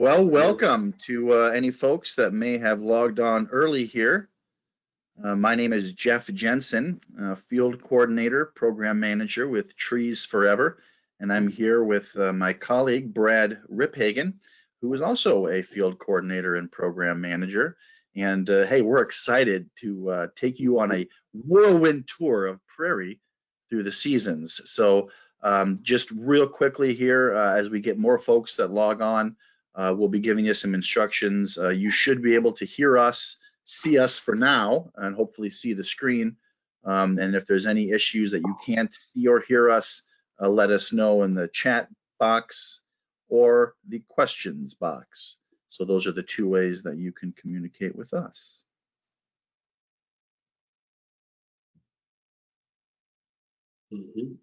Well, welcome to uh, any folks that may have logged on early here. Uh, my name is Jeff Jensen, uh, Field Coordinator, Program Manager with Trees Forever, and I'm here with uh, my colleague Brad Riphagen, who is also a Field Coordinator and Program Manager. And uh, hey, we're excited to uh, take you on a whirlwind tour of Prairie through the seasons. So um, just real quickly here, as we get more folks that log on, uh, we'll be giving you some instructions. Uh, you should be able to hear us, see us for now, and hopefully see the screen. Um, and if there's any issues that you can't see or hear us, uh, let us know in the chat box or the questions box. So those are the two ways that you can communicate with us. Mm -hmm.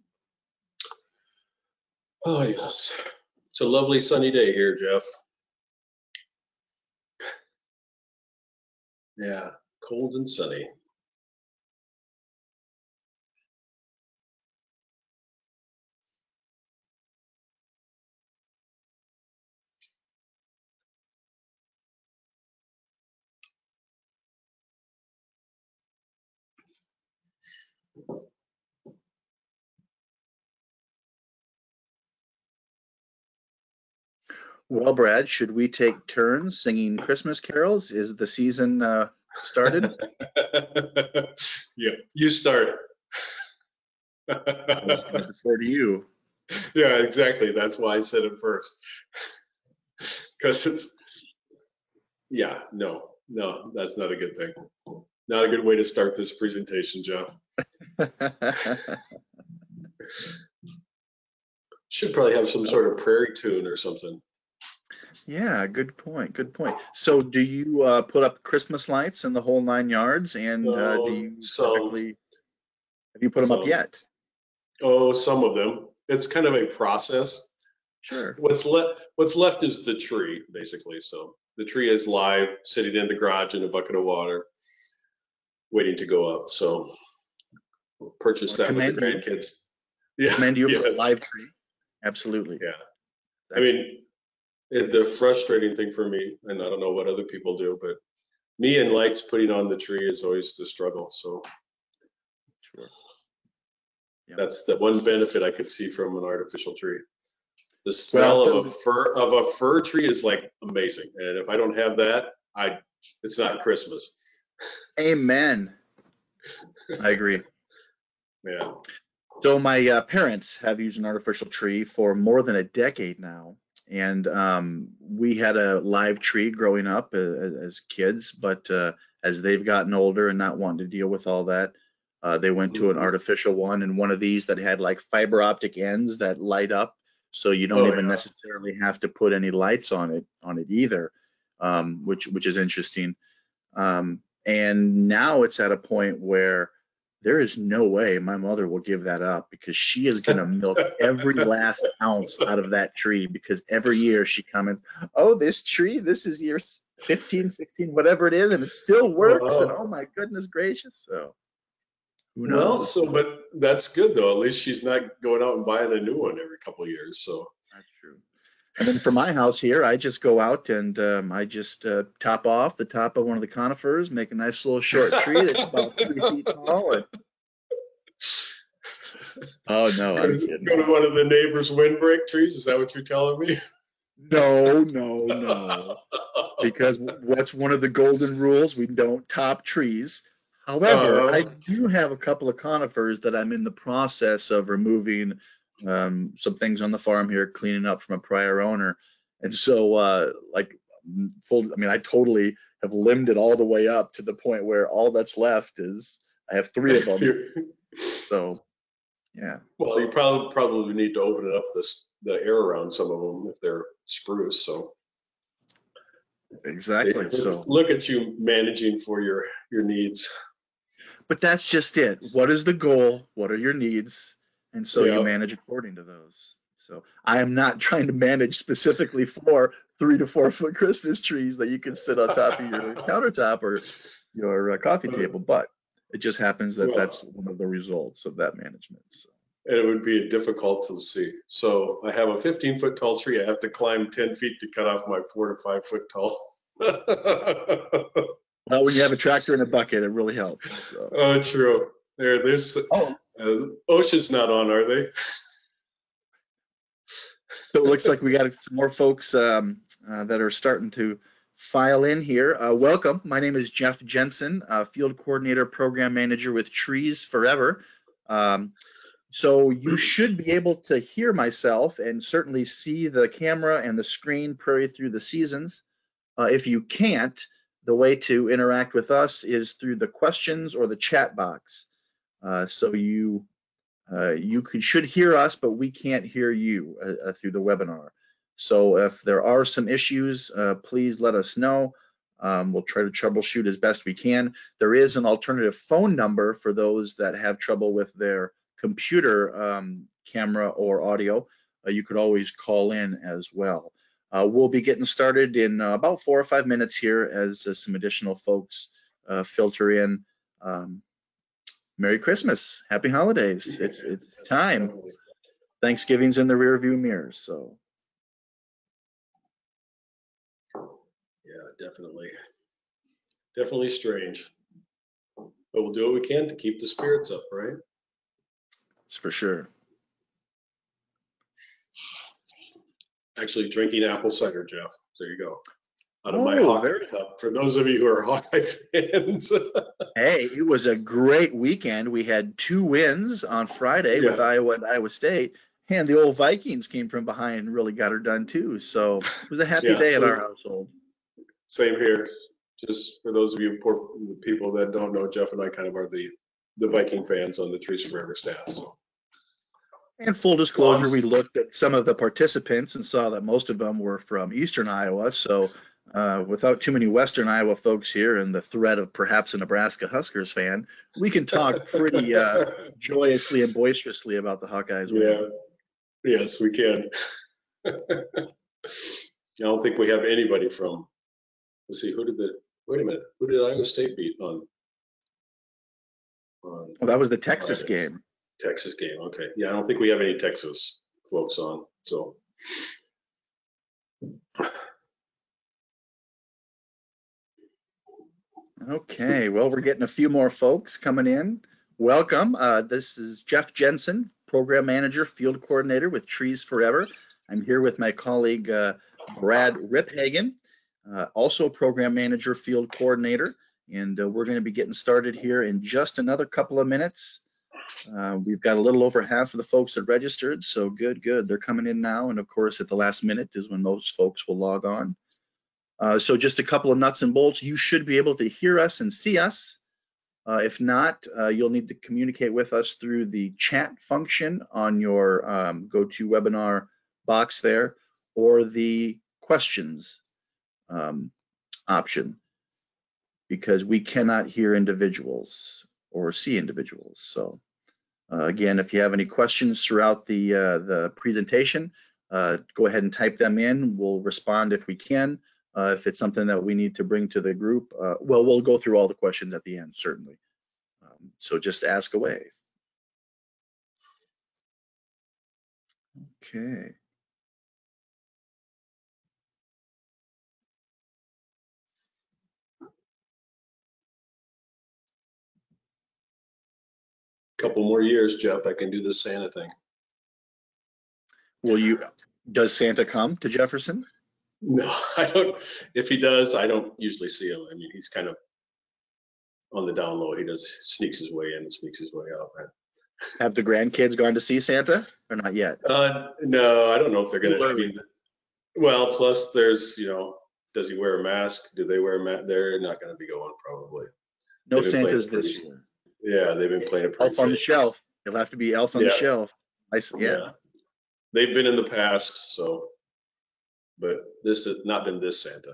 Oh, yes. It's a lovely sunny day here, Jeff. Yeah, cold and sunny. Well, Brad, should we take turns singing Christmas carols? Is the season uh, started? yeah, you start. I was going to defer to you. Yeah, exactly. That's why I said it first. Because it's, yeah, no, no, that's not a good thing. Not a good way to start this presentation, Jeff. Should probably have some sort of prairie tune or something. Yeah, good point. Good point. So, do you uh, put up Christmas lights in the whole nine yards, and uh, do you typically have you put them up yet? Oh, some of them. It's kind of a process. Sure. What's left? What's left is the tree, basically. So the tree is live, sitting in the garage in a bucket of water, waiting to go up. So purchase Well, that with the commend you. grandkids. Yeah. Commend you for a yes. live tree. Absolutely. Yeah. I mean, the frustrating thing for me, and I don't know what other people do, but me and lights putting on the tree is always the struggle. So Sure. Yeah. that's the one benefit I could see from an artificial tree. The smell of a fir of a fir tree is like amazing, and if I don't have that, I it's not Christmas. Amen. I agree. Yeah. So my uh, parents have used an artificial tree for more than a decade now, and um, we had a live tree growing up uh, as kids. But uh, as they've gotten older and not wanting to deal with all that, uh, they went to an Mhm. artificial one and one of these that had like fiber optic ends that light up, so you don't Oh, even yeah. necessarily have to put any lights on it on it either, um, which which is interesting. Um, and now it's at a point where there is no way my mother will give that up because she is going to milk every last ounce out of that tree because every year she comments, oh, this tree, this is year 15, 16, whatever it is, and it still works. And oh my goodness gracious. So who knows? Well, so but that's good though. At least she's not going out and buying a new one every couple of years. So That's true. And then for my house here, I just go out and um, I just uh, top off the top of one of the conifers, make a nice little short tree that's about three feet tall. And... Oh no, I'm kidding. go to one of the neighbors' windbreak trees. Is that what you're telling me? No, no, no. Because what's one of the golden rules? We don't top trees. However, Oh. I do have a couple of conifers that I'm in the process of removing um, some things on the farm here, cleaning up from a prior owner. And so, uh, like, full, I mean, I totally have limbed it all the way up to the point where all that's left is I have three of them. So, yeah. well, you probably probably need to open it up this the air around some of them if they're spruce. So Exactly. See, So, look at you managing for your your needs. but that's just it. What is the goal? What are your needs? And so Yeah. you manage according to those. So I am not trying to manage specifically for three to four foot Christmas trees that you can sit on top of your countertop or your uh, coffee table, but it just happens that Well- that's one of the results of that management. So and it would be difficult to see. So I have a 15 foot tall tree. I have to climb 10 feet to cut off my four to five foot tall. Well, when you have a tractor and a bucket, it really helps. so. oh, true. There, there's Oh, uh, OSHA's not on, are they? So it looks like we got some more folks um, uh, that are starting to file in here. Uh, welcome. My name is Jeff Jensen, uh, Field Coordinator, Program Manager with Trees Forever. Um, so you should be able to hear myself and certainly see the camera and the screen Prairie Through the Seasons. Uh, if you can't, the way to interact with us is through the questions or the chat box. Uh, so you uh, you can, should hear us, but we can't hear you uh, through the webinar. So if there are some issues, please let us know. Um, we'll try to troubleshoot as best we can. There is an alternative phone number for those that have trouble with their computer um, camera or audio. Uh, you could always call in as well. Uh, we'll be getting started in uh, about four or five minutes here as some additional folks filter in. Um, Merry Christmas, Happy Holidays. It's it's time. Thanksgiving's in the rearview mirror, so Yeah, definitely. Definitely strange. But we'll do what we can to keep the spirits up, right? it's for sure. Actually drinking apple cider, Jeff. There you go. Out of my Oh, Hawkeye very- cup. For those of you who are Hawkeye fans. Hey, it was a great weekend. We had two wins on Friday with Yeah. Iowa and Iowa State, and the old Vikings came from behind and really got her done too. So it was a happy Yeah, day in so- our household. Same here. Just for those of you poor people that don't know, Jeff and I kind of are the, the Viking fans on the Trees Forever staff. So And full disclosure, we looked at some of the participants and saw that most of them were from Eastern Iowa. So uh, without too many Western Iowa folks here and the threat of perhaps a Nebraska Huskers fan, we can talk pretty uh, joyously and boisterously about the Hawkeyes. Yeah, yes, we can. I don't think we have anybody from, let's see, who did the, wait a minute, who did Iowa State beat on? On Well, that was the Texas Fridays. game. Texas game, okay. Yeah, I don't think we have any Texas folks on, so. Okay, well, we're getting a few more folks coming in. Welcome. Uh, this is Jeff Jensen, Program Manager, Field Coordinator with Trees Forever. I'm here with my colleague uh, Brad Riphagen, uh, also Program Manager, Field Coordinator. And uh, we're going to be getting started here in just another couple of minutes. Uh, we've got a little over half of the folks that registered, so good, good. They're coming in now. And of course, at the last minute is when those folks will log on. Uh, so just a couple of nuts and bolts. You should be able to hear us and see us. Uh, if not, uh, you'll need to communicate with us through the chat function on your um, GoToWebinar box there or the questions um, option because we cannot hear individuals or see individuals. So uh, again, if you have any questions throughout the, uh, the presentation, uh, go ahead and type them in. We'll respond if we can. Uh, if it's something that we need to bring to the group, uh, well, we'll go through all the questions at the end, certainly. Um, so just ask away. Okay. Couple more years, Jeff, I can do this Santa thing. Will you, does Santa come to Jefferson? No, I don't, if he does, I don't usually see him. I mean, he's kind of on the down low. He does sneaks his way in and sneaks his way out. man. Have the grandkids gone to see Santa or not yet? Uh, no, I don't know if they're gonna, I mean, well, plus there's, you know, does he wear a mask? Do they wear a mask? They're not gonna be going probably. No They've been playing Santas this year. Yeah, they've been playing it pretty Elf on the shelf. It'll have to be elf on the Yeah. shelf. I, s- yeah. They've been in the past, so, but this has not been this Santa.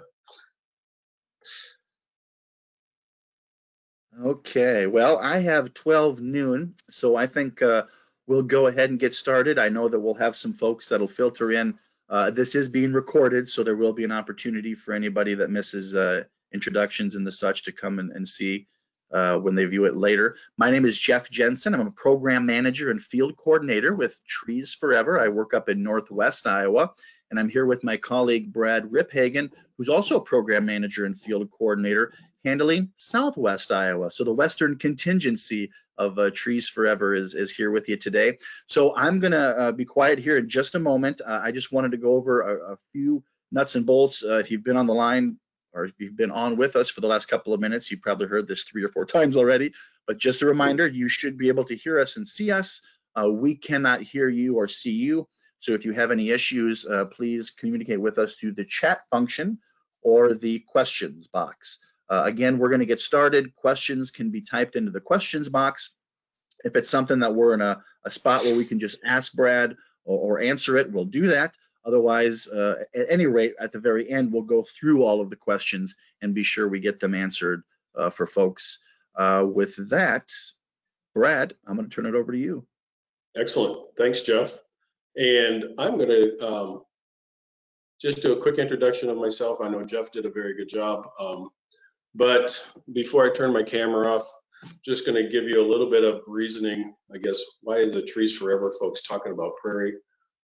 Okay, well, I have 12 noon, so I think uh, we'll go ahead and get started. I know that we'll have some folks that'll filter in. Uh, This is being recorded, so there will be an opportunity for anybody that misses uh, introductions and the such to come and and see uh, when they view it later. My name is Jeff Jensen. I'm a program manager and field coordinator with Trees Forever. I work up in Northwest Iowa, and I'm here with my colleague Brad Riphagen, who's also a program manager and field coordinator handling Southwest Iowa. So the Western contingency of uh, Trees Forever is, is here with you today. So I'm going to uh, be quiet here in just a moment. Uh, I just wanted to go over a, a few nuts and bolts. Uh, if you've been on the line or if you've been on with us for the last couple of minutes, you've probably heard this three or four times already. But just a reminder, you should be able to hear us and see us. Uh, we cannot hear you or see you. So if you have any issues, uh, please communicate with us through the chat function or the questions box. Uh, again, we're going to get started. Questions can be typed into the questions box. If it's something that we're in a, a spot where we can just ask Brad or, or answer it, we'll do that. Otherwise, uh, at any rate, at the very end, we'll go through all of the questions and be sure we get them answered uh, for folks. Uh, with that, Brad, I'm going to turn it over to you. Excellent. Thanks, Jeff. And I'm going to um, just do a quick introduction of myself. I know Jeff did a very good job. Um, but before I turn my camera off, just going to give you a little bit of reasoning, I guess, why is the Trees Forever folks talking about prairie?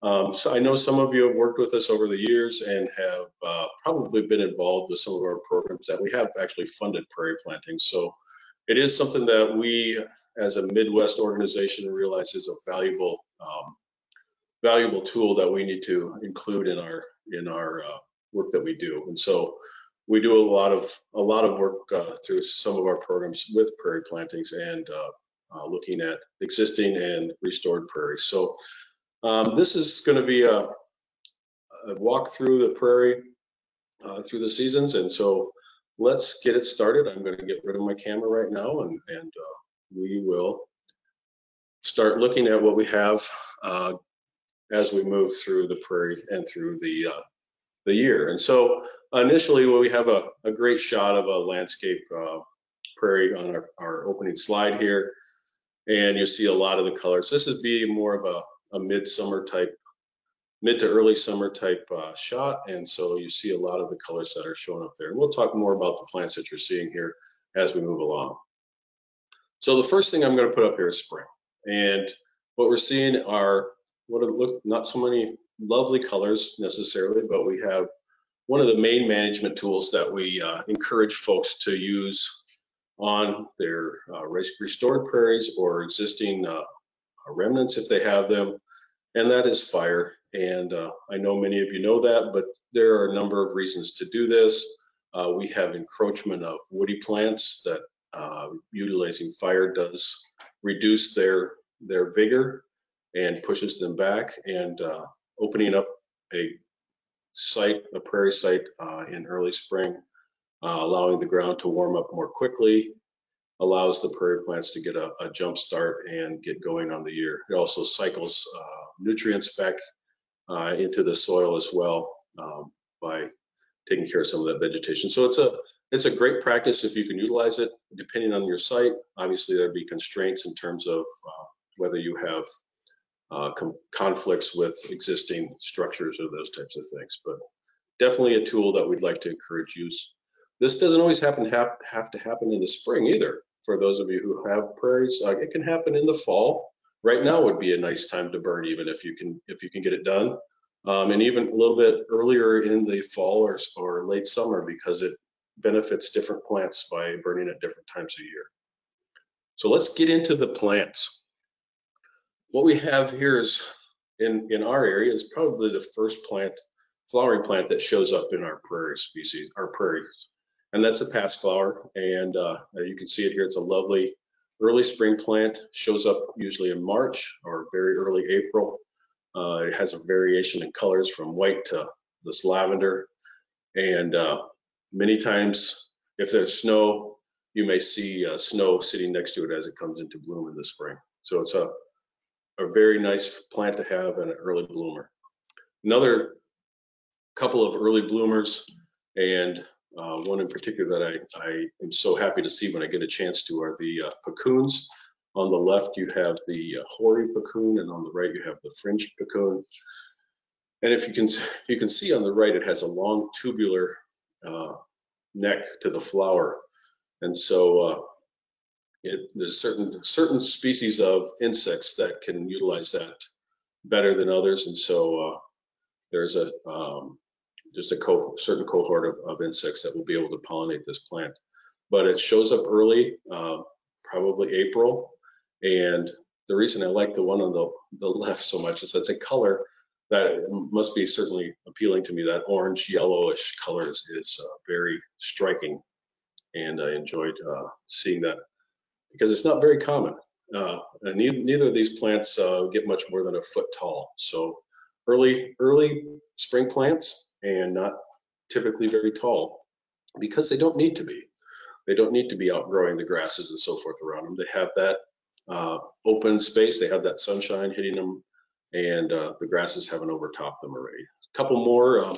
Um, so I know some of you have worked with us over the years and have uh, probably been involved with some of our programs that we have actually funded prairie planting. So it is something that we as a Midwest organization realize is a valuable um, valuable tool that we need to include in our in our uh, work that we do. And so we do a lot of a lot of work uh, through some of our programs with prairie plantings and uh, uh looking at existing and restored prairies. So um, this is going to be a, a, walk through the prairie uh, through the seasons, and so let's get it started. I'm going to get rid of my camera right now, and and uh, we will start looking at what we have as we move through the prairie and through the the year. And so initially we have a, a great shot of a landscape uh, prairie on our, our opening slide here. And you'll see a lot of the colors. This would be more of a, a midsummer type, mid to early summer type uh, shot. And so you see a lot of the colors that are showing up there. And we'll talk more about the plants that you're seeing here as we move along. So the first thing I'm going to put up here is spring. And what we're seeing are what look not so many lovely colors necessarily, but we have one of the main management tools that we uh, encourage folks to use on their uh, restored prairies or existing uh, remnants if they have them, and that is fire. And uh, I know many of you know that, but there are a number of reasons to do this. Uh, we have encroachment of woody plants that uh, utilizing fire does reduce their their vigor and pushes them back. And opening up a site, a prairie site uh, in early spring, uh, allowing the ground to warm up more quickly, allows the prairie plants to get a, a jump start and get going on the year. It also cycles uh, nutrients back uh, into the soil as well um, by taking care of some of that vegetation. So it's a it's a great practice if you can utilize it. Depending on your site, obviously there'd be constraints in terms of uh, whether you have uh, conflicts with existing structures or those types of things. But definitely a tool that we'd like to encourage use. This doesn't always happen have, have to happen in the spring either. For those of you who have prairies, uh, it can happen in the fall. Right now would be a nice time to burn, even if you can if you can get it done, um, and even a little bit earlier in the fall or, or late summer because it benefits different plants by burning at different times of year. So let's get into the plants what we have here is in, in our area is probably the first plant, flowering plant that shows up in our prairie species, our prairies. And that's the pasqueflower. And uh, you can see it here. It's a lovely early spring plant, shows up usually in March or very early April. Uh, it has a variation in colors from white to this lavender. And uh, many times, if there's snow, you may see uh, snow sitting next to it as it comes into bloom in the spring. So it's a a very nice plant to have and an early bloomer. Another couple of early bloomers and uh, one in particular that I, I am so happy to see when I get a chance to are the uh, puccoons. On the left, you have the uh, hoary puccoon, and on the right, you have the fringed puccoon. And if you can, you can see on the right, it has a long tubular uh, neck to the flower. And so uh, it, there's certain certain species of insects that can utilize that better than others, and so uh, there's a um, just a co certain cohort of, of insects that will be able to pollinate this plant. But it shows up early, uh, probably April, and the reason I like the one on the, the left so much is that's a color that must be certainly appealing to me. That orange yellowish color is, is uh, very striking, and I enjoyed uh, seeing that because it's not very common. Uh, and neither, neither, of these plants uh, get much more than a foot tall. So early early spring plants and not typically very tall because they don't need to be. They don't need to be outgrowing the grasses and so forth around them. They have that uh, open space. They have that sunshine hitting them, and uh, the grasses haven't overtopped them already. A couple more. Um,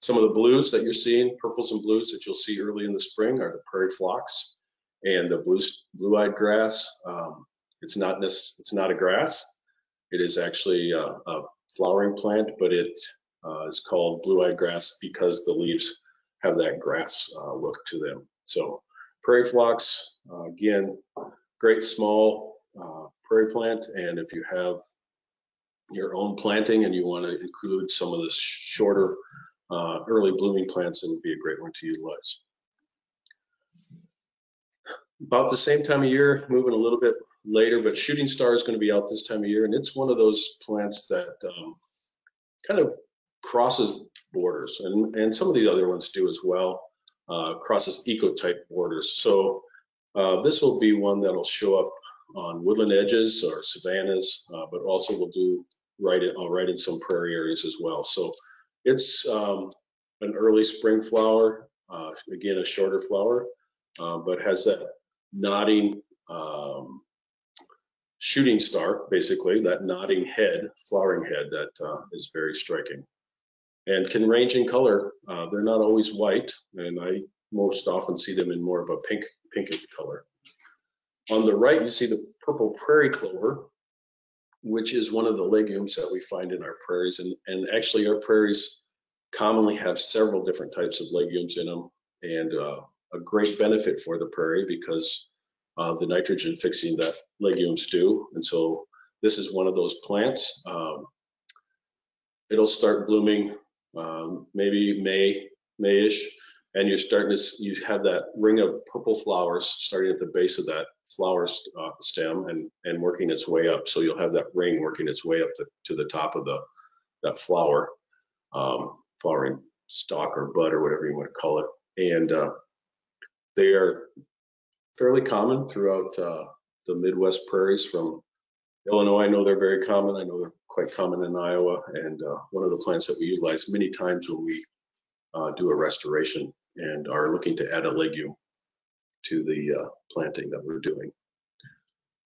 some of the blues that you're seeing, purples and blues that you'll see early in the spring are the prairie phlox and the blue blue-eyed grass. Um, it's not. It's not a grass. It is actually a, a flowering plant, but it uh, is called blue-eyed grass because the leaves have that grass uh, look to them. So prairie phlox, uh, again, great small uh, prairie plant. And if you have your own planting and you want to include some of the shorter uh, early blooming plants, it would be a great one to utilize. About the same time of year, moving a little bit later, but shooting star is going to be out this time of year. And it's one of those plants that um, kind of crosses borders and, and some of the other ones do as well, uh, crosses ecotype borders. So uh, this will be one that'll show up on woodland edges or savannas, uh, but also will do right in, right in some prairie areas as well. So it's um, an early spring flower, uh, again, a shorter flower, uh, but has that nodding um, shooting star, basically, that nodding head, flowering head that uh, is very striking and can range in color. Uh, they're not always white, and I most often see them in more of a pink, pinkish color. On the right, you see the purple prairie clover, which is one of the legumes that we find in our prairies. And, and actually, our prairies commonly have several different types of legumes in them, and uh, a great benefit for the prairie because uh, the nitrogen fixing that legumes do. And so this is one of those plants. Um, it'll start blooming um, maybe May, Mayish, and you're starting to you have that ring of purple flowers starting at the base of that flower uh, stem and and working its way up. So you'll have that ring working its way up to, to the top of the that flower, um, flowering stalk or bud or whatever you want to call it. And uh, they are fairly common throughout uh, the Midwest prairies from Illinois. I know they're very common. I know they're quite common in Iowa, and uh, one of the plants that we utilize many times when we uh, do a restoration and are looking to add a legume to the uh, planting that we're doing.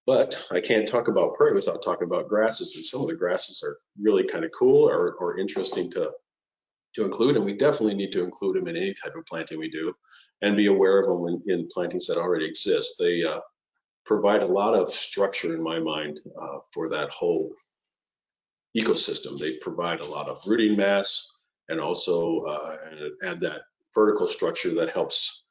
But I can't talk about prairie without talking about grasses, and some of the grasses are really kind of cool or, or interesting to to include, and we definitely need to include them in any type of planting we do, and be aware of them in, in plantings that already exist. They uh, provide a lot of structure in my mind uh, for that whole ecosystem. They provide a lot of rooting mass and also uh, add that vertical structure that helps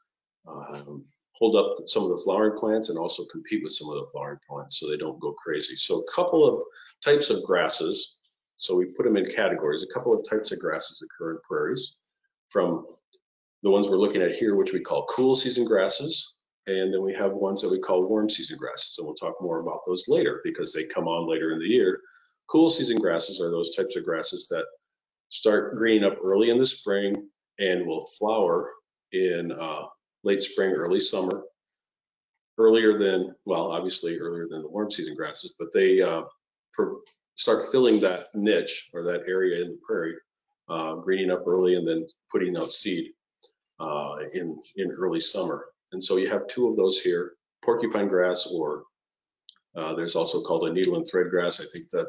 um, hold up some of the flowering plants and also compete with some of the flowering plants so they don't go crazy. So a couple of types of grasses. So we put them in categories. A couple of types of grasses occur in prairies from the ones we're looking at here, which we call cool season grasses. And then we have ones that we call warm season grasses. And we'll talk more about those later because they come on later in the year. Cool season grasses are those types of grasses that start greening up early in the spring and will flower in uh, late spring, early summer, earlier than, well, obviously earlier than the warm season grasses, but they uh, start filling that niche or that area in the prairie, uh, greening up early and then putting out seed uh, in, in early summer. And so you have two of those here, porcupine grass or uh, there's also called a needle and thread grass. I think that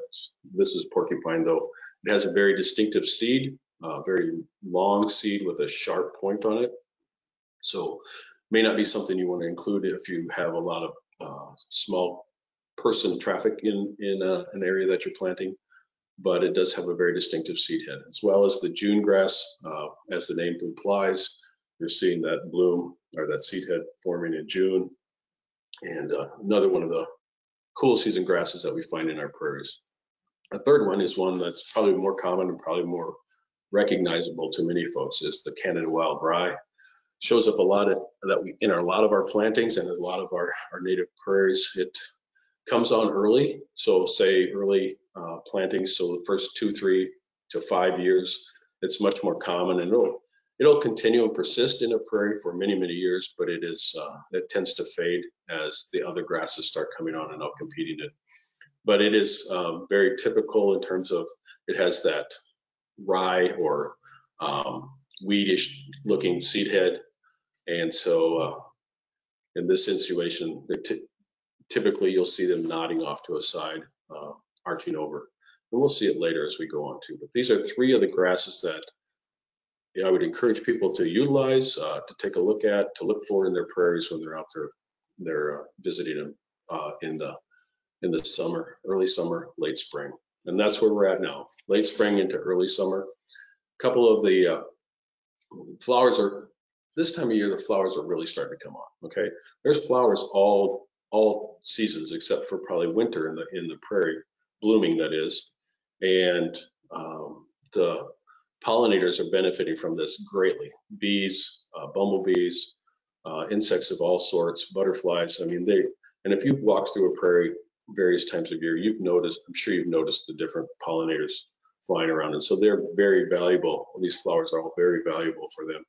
this is porcupine though. It has a very distinctive seed, uh, very long seed with a sharp point on it. So may not be something you want to include if you have a lot of uh, small person traffic in, in uh, an area that you're planting, but it does have a very distinctive seed head, as well as the June grass, uh, as the name implies. You're seeing that bloom or that seed head forming in June. and another one of the cool season grasses that we find in our prairies. A third one is one that's probably more common and probably more recognizable to many folks is the Canada wild rye. Shows up a lot of, that we in our, a lot of our plantings and a lot of our, our native prairies. It comes on early, so say early uh, plantings, so the first two, three to five years, it's much more common and it'll, it'll continue and persist in a prairie for many, many years, but it is, uh, it tends to fade as the other grasses start coming on and out competing it. But it is um, very typical in terms of it has that rye or um, weedish looking seed head. And so uh, in this situation, typically you'll see them nodding off to a side, uh, arching over. And we'll see it later as we go on too. But these are three of the grasses that yeah, I would encourage people to utilize, uh, to take a look at, to look for in their prairies when they're out there, they're uh, visiting them uh, in the in the summer, early summer, late spring. And that's where we're at now, late spring into early summer. A couple of the uh, flowers are, this time of year, the flowers are really starting to come on, okay? There's flowers all all seasons except for probably winter in the in the prairie, blooming that is. And um, the pollinators are benefiting from this greatly. Bees, uh, bumblebees, uh, insects of all sorts, butterflies. I mean, they, and if you've walked through a prairie various times of year, you've noticed, I'm sure you've noticed the different pollinators flying around. And so they're very valuable. These flowers are all very valuable for them.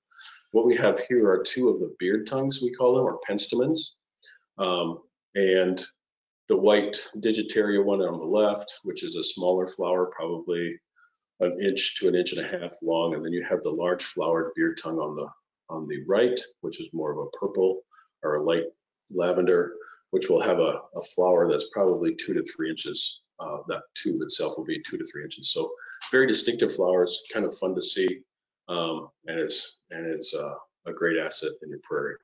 What we have here are two of the beard tongues, we call them, or penstemons. Um, and the white digitalis one on the left, which is a smaller flower, probably an inch to an inch and a half long. And then you have the large flowered beard tongue on the on the right, which is more of a purple or a light lavender which will have a, a flower that's probably two to three inches. Uh, that tube itself will be two to three inches. So very distinctive flowers, kind of fun to see, um, and it's and it's uh, a great asset in your prairie.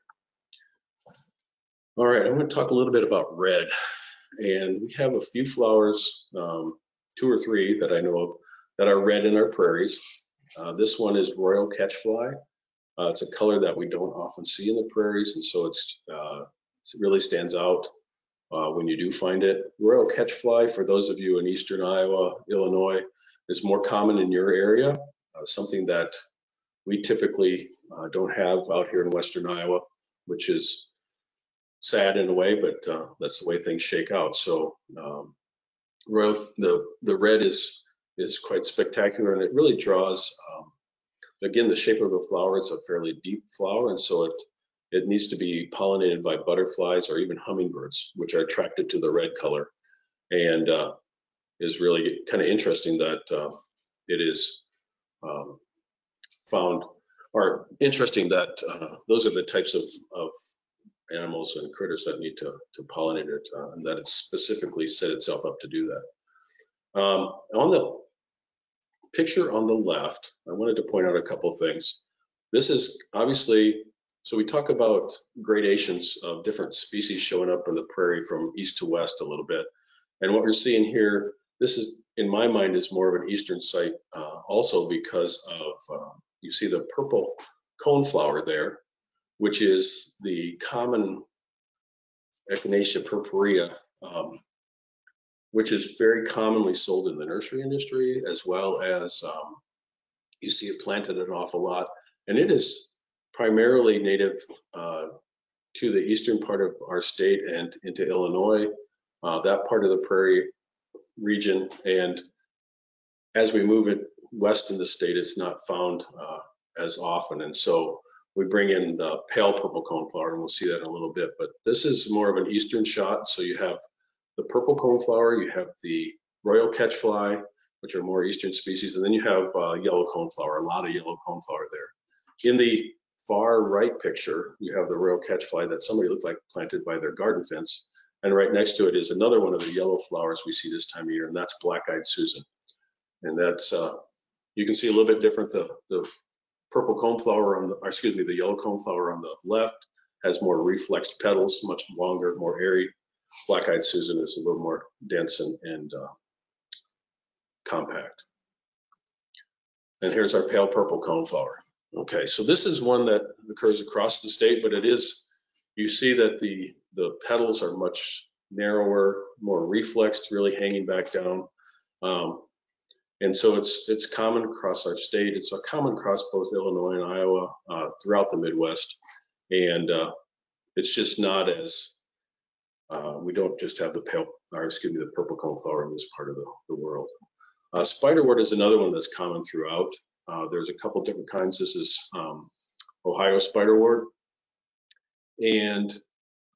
All right, I'm going to talk a little bit about red, and we have a few flowers, um, two or three that I know of that are red in our prairies. Uh, this one is royal catchfly. Uh, it's a color that we don't often see in the prairies, and so it's uh, it really stands out uh, when you do find it. Royal catchfly, for those of you in eastern Iowa, Illinois, is more common in your area, uh, something that we typically uh, don't have out here in western Iowa, which is sad in a way, but that's the way things shake out. So um, royal, the the red is is quite spectacular, and it really draws. Um, again, the shape of the flower it's a fairly deep flower, and so it it needs to be pollinated by butterflies or even hummingbirds, which are attracted to the red color. And uh, is really kind of interesting that uh, it is um, found, or interesting that uh, those are the types of, of animals and critters that need to, to pollinate it, uh, and that it's specifically set itself up to do that. Um, on the picture on the left, I wanted to point out a couple things. This is obviously so we talk about gradations of different species showing up in the prairie from east to west a little bit. And what we're seeing here, this is, in my mind, is more of an eastern site uh, also because of, uh, you see the purple coneflower there, which is the common Echinacea purpurea, um, which is very commonly sold in the nursery industry, as well as um, you see it planted an awful lot. And it is primarily native uh, to the eastern part of our state and into Illinois, uh, that part of the prairie region. And as we move it west in the state, it's not found uh, as often. And so we bring in the pale purple coneflower, and we'll see that in a little bit. But this is more of an eastern shot. So you have the purple coneflower, you have the royal catchfly, which are more eastern species, and then you have uh, yellow coneflower, a lot of yellow coneflower there. In the far right picture, you have the royal catchfly that somebody looked like planted by their garden fence. And right next to it is another one of the yellow flowers we see this time of year, and that's black-eyed Susan. And that's, uh, you can see a little bit different. The, the purple coneflower on the, excuse me, the yellow coneflower on the left has more reflexed petals, much longer, more airy. Black-eyed Susan is a little more dense and, and uh, compact. And here's our pale purple coneflower. Okay, so this is one that occurs across the state, but it is, you see that the the petals are much narrower, more reflexed, really hanging back down. Um, and so it's it's common across our state. It's a common across both Illinois and Iowa, uh, throughout the Midwest, and uh, it's just not as uh, we don't just have the pale, or excuse me, the purple cone flower in this part of the, the world. Uh, spiderwort is another one that's common throughout. Uh, there's a couple different kinds. This is um, Ohio spiderwort, and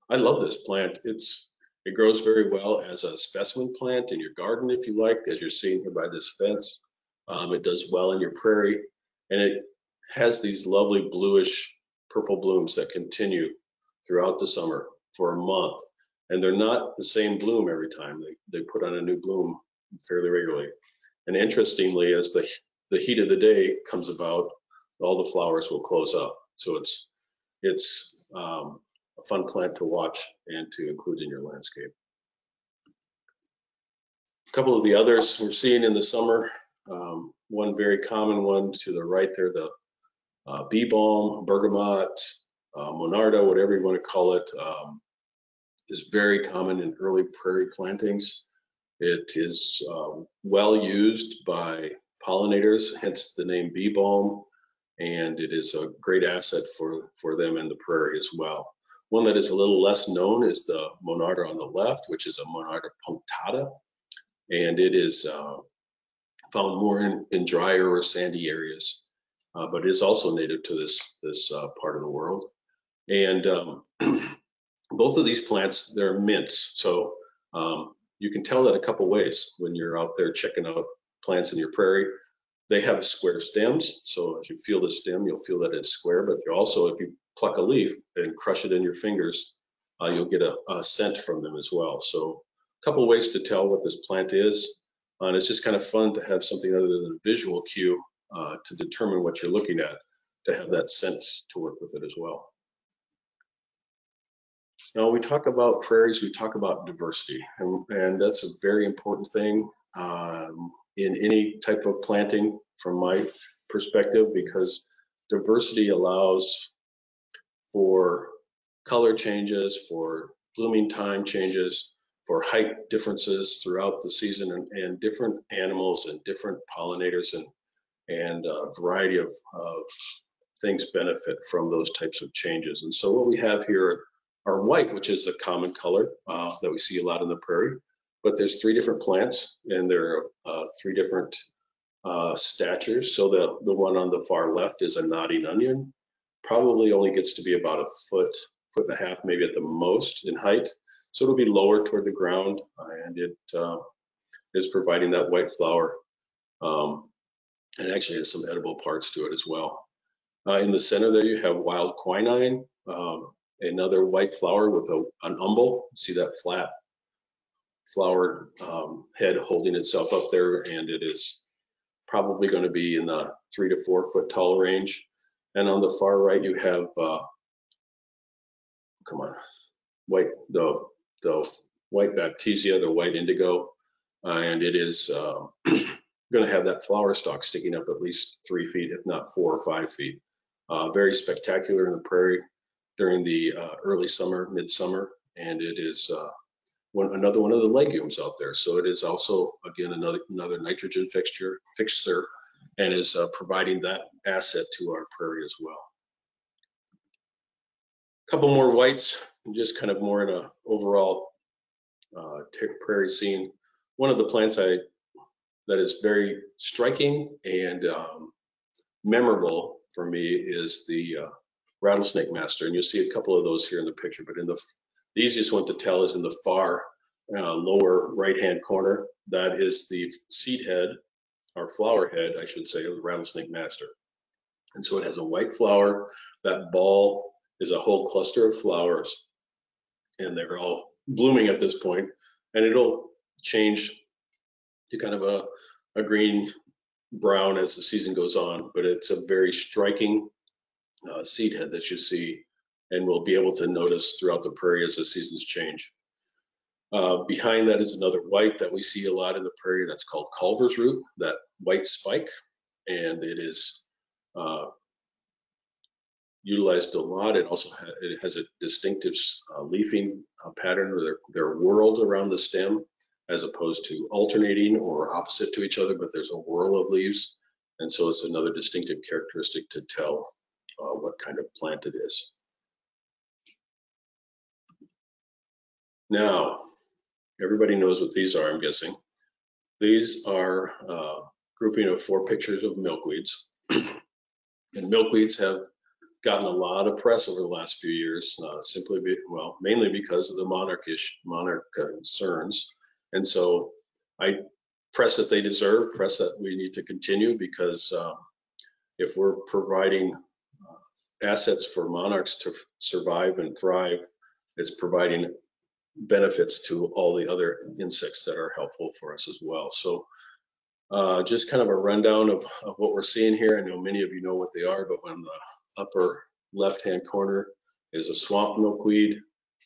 I love this plant. It's it grows very well as a specimen plant in your garden, if you like, as you're seeing here by this fence. Um, it does well in your prairie, and it has these lovely bluish purple blooms that continue throughout the summer for a month. And they're not the same bloom every time. They, they put on a new bloom fairly regularly. And interestingly, as the, the heat of the day comes about, all the flowers will close up. So it's, it's um, a fun plant to watch and to include in your landscape. A couple of the others we're seeing in the summer, um, one very common one to the right there, the uh, bee balm, bergamot, uh, monarda, whatever you want to call it, um, is very common in early prairie plantings. It is uh, well used by pollinators, hence the name bee balm, and it is a great asset for, for them in the prairie as well. One that is a little less known is the Monarda on the left, which is a Monarda punctata, and it is uh, found more in, in drier or sandy areas, uh, but is also native to this, this uh, part of the world. And um, both of these plants, they're mints. So um, you can tell that a couple ways when you're out there checking out plants in your prairie. They have square stems. So as you feel the stem, you'll feel that it's square, but you also, if you pluck a leaf and crush it in your fingers, uh, you'll get a, a, scent from them as well. So a couple ways to tell what this plant is. Uh, and it's just kind of fun to have something other than a visual cue uh, to determine what you're looking at, to have that scent to work with it as well. Now, we talk about prairies, we talk about diversity, and, and that's a very important thing um, in any type of planting from my perspective, because diversity allows for color changes, for blooming time changes, for height differences throughout the season, and, and different animals and different pollinators and and a variety of, of things benefit from those types of changes. And so what we have here are white, which is a common color uh, that we see a lot in the prairie. But there's three different plants and there are uh, three different uh, statures. So the, the one on the far left is a nodding onion. Probably only gets to be about a foot, foot and a half, maybe at the most in height. So it'll be lower toward the ground and it uh, is providing that white flower. Um, and actually has some edible parts to it as well. Uh, in the center there you have wild quinine. Um, another white flower with a, an umbel. See that flat flower um, head holding itself up there, and it is probably going to be in the three to four foot tall range. And on the far right, you have, uh, come on, white, the, the white baptisia, the white indigo, uh, and it is uh, going to have that flower stalk sticking up at least three feet, if not four or five feet. Uh, very spectacular in the prairie during the uh, early summer, midsummer, and it is uh, one, another one of the legumes out there. So it is also, again, another, another nitrogen fixture, fixture and is uh, providing that asset to our prairie as well. A couple more whites, just kind of more in a overall uh, prairie scene. One of the plants I that is very striking and um, memorable for me is the uh, rattlesnake master, and you'll see a couple of those here in the picture, but in the, the easiest one to tell is in the far uh, lower right-hand corner. That is the seed head, or flower head, I should say, of the rattlesnake master. And so it has a white flower. That ball is a whole cluster of flowers, and they're all blooming at this point, and it'll change to kind of a, a green brown as the season goes on, but it's a very striking uh, seed head that you see and we'll be able to notice throughout the prairie as the seasons change. Uh, behind that is another white that we see a lot in the prairie that's called Culver's root, that white spike, and it is uh, utilized a lot. It also ha it has a distinctive uh, leafing uh, pattern where they're, they're around the stem as opposed to alternating or opposite to each other, but there's a whorl of leaves. And so it's another distinctive characteristic to tell uh, what kind of plant it is. Now, everybody knows what these are, I'm guessing. These are uh, grouping of four pictures of milkweeds. and milkweeds have gotten a lot of press over the last few years, uh, simply, be, well, mainly because of the monarchish, monarch concerns. And so I press that they deserve, press that we need to continue because uh, if we're providing assets for monarchs to survive and thrive, it's providing benefits to all the other insects that are helpful for us as well. So uh, just kind of a rundown of, of, what we're seeing here. I know many of you know what they are, but on the upper left-hand corner is a swamp milkweed.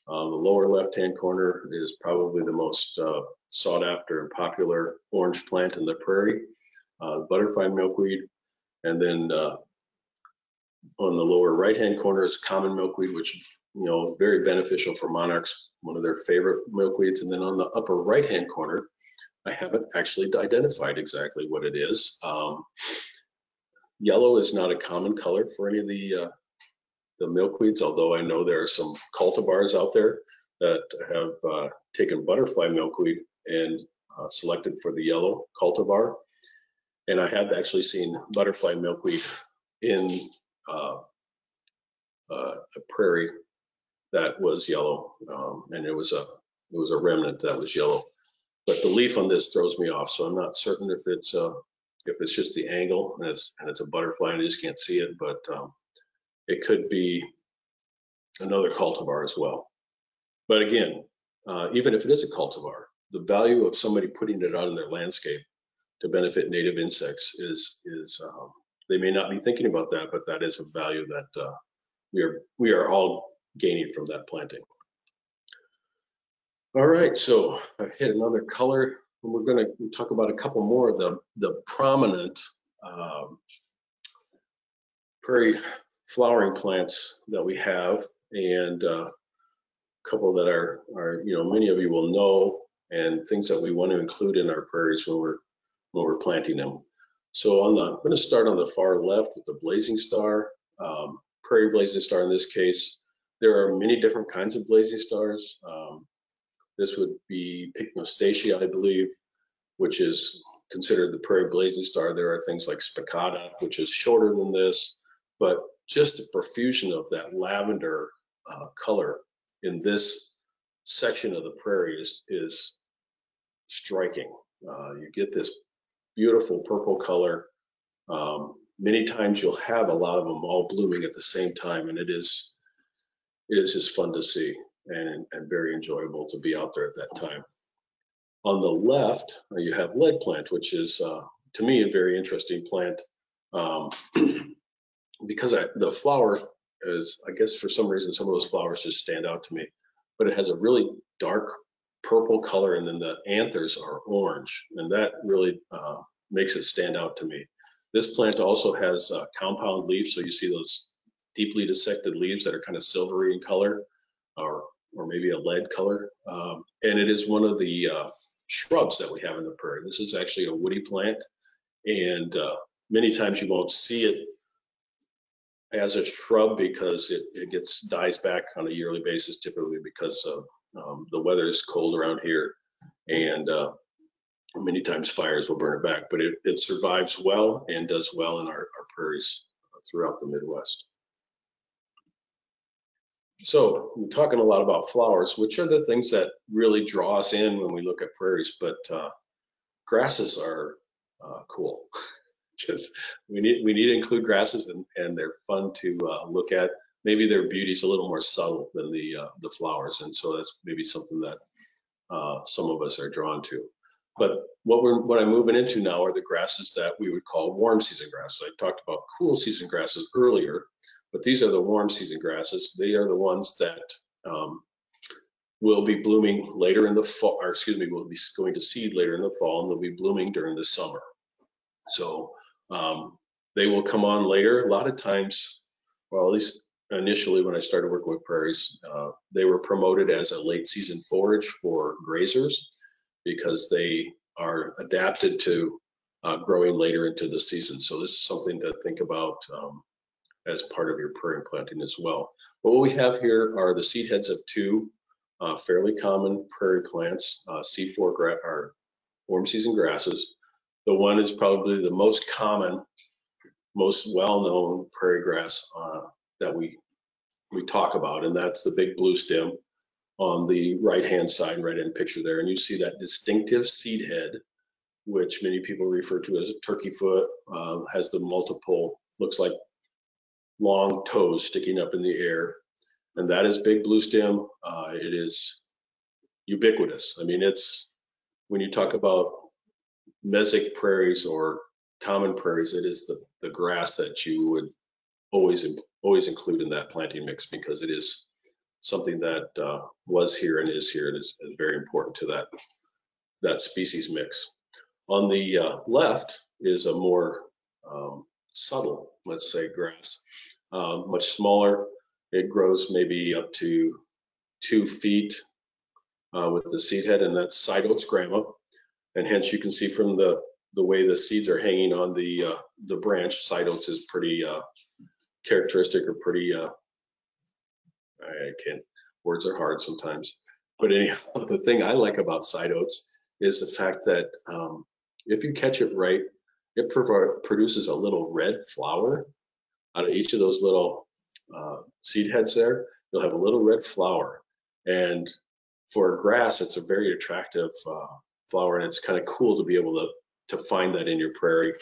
Uh, the lower left-hand corner is probably the most uh, sought after and popular orange plant in the prairie, uh, butterfly milkweed. And then uh, on the lower right-hand corner is common milkweed, which you know very beneficial for monarchs, one of their favorite milkweeds. And then on the upper right-hand corner, I haven't actually identified exactly what it is. Um, yellow is not a common color for any of the uh, the milkweeds, although I know there are some cultivars out there that have uh, taken butterfly milkweed and uh, selected for the yellow cultivar. And I have actually seen butterfly milkweed in uh, uh, a prairie that was yellow, um, and it was a it was a remnant that was yellow. But the leaf on this throws me off, so I'm not certain if it's uh, if it's just the angle and it's and it's a butterfly and I just can't see it, but um, it could be another cultivar as well. But again, uh, even if it is a cultivar, the value of somebody putting it out in their landscape to benefit native insects is is um, they may not be thinking about that, but that is a value that uh, we are we are all gaining from that planting. All right, so I've hit another color, and we're going to talk about a couple more of the the prominent um, prairie flowering plants that we have, and uh, a couple that are are you know many of you will know and things that we want to include in our prairies when we're when we're planting them. So on the, I'm going to start on the far left with the blazing star, um, prairie blazing star in this case. There are many different kinds of blazing stars. Um, this would be Pycnostachya, I believe, which is considered the prairie blazing star. There are things like spicata, which is shorter than this, but just the profusion of that lavender uh, color in this section of the prairie is, is striking. Uh, you get this beautiful purple color. Um, many times you'll have a lot of them all blooming at the same time, and it is it is just fun to see and, and very enjoyable to be out there at that time. On the left, uh, you have lead plant, which is uh, to me a very interesting plant um, because I, the flower is, I guess for some reason, some of those flowers just stand out to me, but it has a really dark purple color and then the anthers are orange and that really uh, makes it stand out to me. This plant also has uh, compound leaves so you see those deeply dissected leaves that are kind of silvery in color or, or maybe a lead color um, and it is one of the uh, shrubs that we have in the prairie. This is actually a woody plant and uh, many times you won't see it as a shrub because it, it gets dies back on a yearly basis typically because of um, the weather is cold around here, and uh, many times fires will burn it back, but it, it survives well and does well in our, our prairies throughout the Midwest. So we're talking a lot about flowers, which are the things that really draw us in when we look at prairies, but uh, grasses are uh, cool. Just we need we need to include grasses, and and they're fun to uh, look at maybe their beauty is a little more subtle than the uh, the flowers, and so that's maybe something that uh, some of us are drawn to. But what we're what I'm moving into now are the grasses that we would call warm season grasses. I talked about cool season grasses earlier, but these are the warm season grasses. They are the ones that um, will be blooming later in the fall, or excuse me, will be going to seed later in the fall, and they'll be blooming during the summer. So um, they will come on later. A lot of times, well, at least initially when I started working with prairies, uh, they were promoted as a late season forage for grazers because they are adapted to uh, growing later into the season. So this is something to think about um, as part of your prairie planting as well. But what we have here are the seed heads of two uh, fairly common prairie plants, uh, C4 gra- or warm season grasses. The one is probably the most common, most well-known prairie grass uh, that we we talk about, and that's the big blue stem on the right-hand side, right-hand picture there. And you see that distinctive seed head, which many people refer to as a turkey foot, uh, has the multiple, looks like long toes sticking up in the air. And that is big blue stem. Uh, it is ubiquitous. I mean, it's when you talk about mesic prairies or common prairies, it is the, the grass that you would always always include in that planting mix because it is something that uh, was here and is here and is, very important to that that species mix. On the uh, left is a more um, subtle, let's say, grass, uh, much smaller. It grows maybe up to two feet uh, with the seed head, and that's side oats grama. And hence, you can see from the the way the seeds are hanging on the uh, the branch, side oats is pretty uh, characteristic are pretty, uh, I can't, words are hard sometimes. But anyhow, the thing I like about side oats is the fact that um, if you catch it right, it produces a little red flower out of each of those little uh, seed heads there. You'll have a little red flower. And for grass, it's a very attractive uh, flower and it's kind of cool to be able to, to find that in your prairie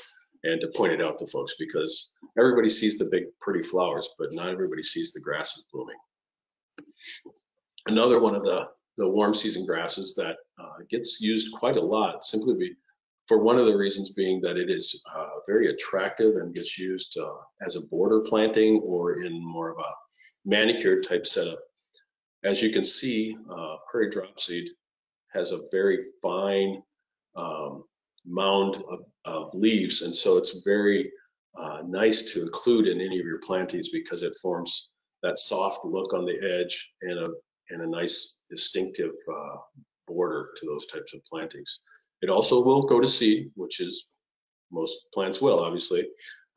and to point it out to folks because everybody sees the big pretty flowers, but not everybody sees the grasses blooming. Another one of the, the warm season grasses that uh, gets used quite a lot simply be, for one of the reasons being that it is uh, very attractive and gets used uh, as a border planting or in more of a manicure type setup. As you can see, uh, prairie dropseed has a very fine um, mound of, of, leaves. And so it's very uh, nice to include in any of your plantings because it forms that soft look on the edge and a, and a nice distinctive uh, border to those types of plantings. It also will go to seed, which is most plants will obviously,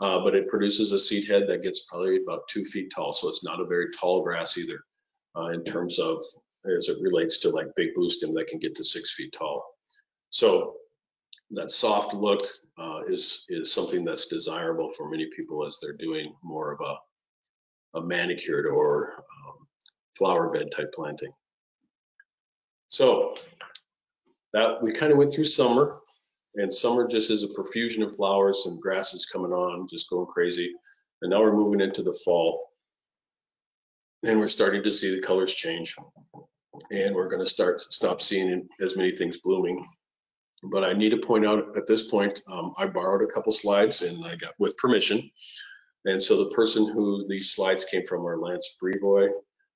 uh, but it produces a seed head that gets probably about two feet tall. So it's not a very tall grass either uh, in terms of as it relates to like big blue stem that can get to six feet tall. So that soft look uh, is is something that's desirable for many people as they're doing more of a, a manicured or um, flower bed type planting. So that we kind of went through summer and summer just is a profusion of flowers and grasses coming on, just going crazy. And now we're moving into the fall and we're starting to see the colors change and we're going to start stop seeing as many things blooming but I need to point out at this point, um, I borrowed a couple slides and I got with permission. And so the person who these slides came from are Lance Brevoort,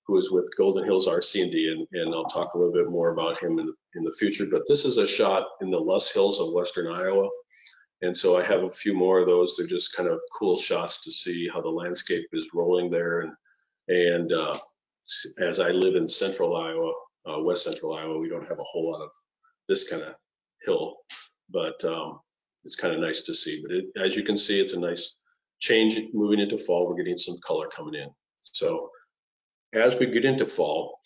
who is with Golden Hills RC&D, and, and I'll talk a little bit more about him in, in the future. But this is a shot in the Loess Hills of Western Iowa. And so I have a few more of those. They're just kind of cool shots to see how the landscape is rolling there. And, and uh, as I live in central Iowa, uh, west central Iowa, we don't have a whole lot of this kind of hill, but um, it's kind of nice to see. But it, as you can see, it's a nice change moving into fall. We're getting some color coming in. So as we get into fall,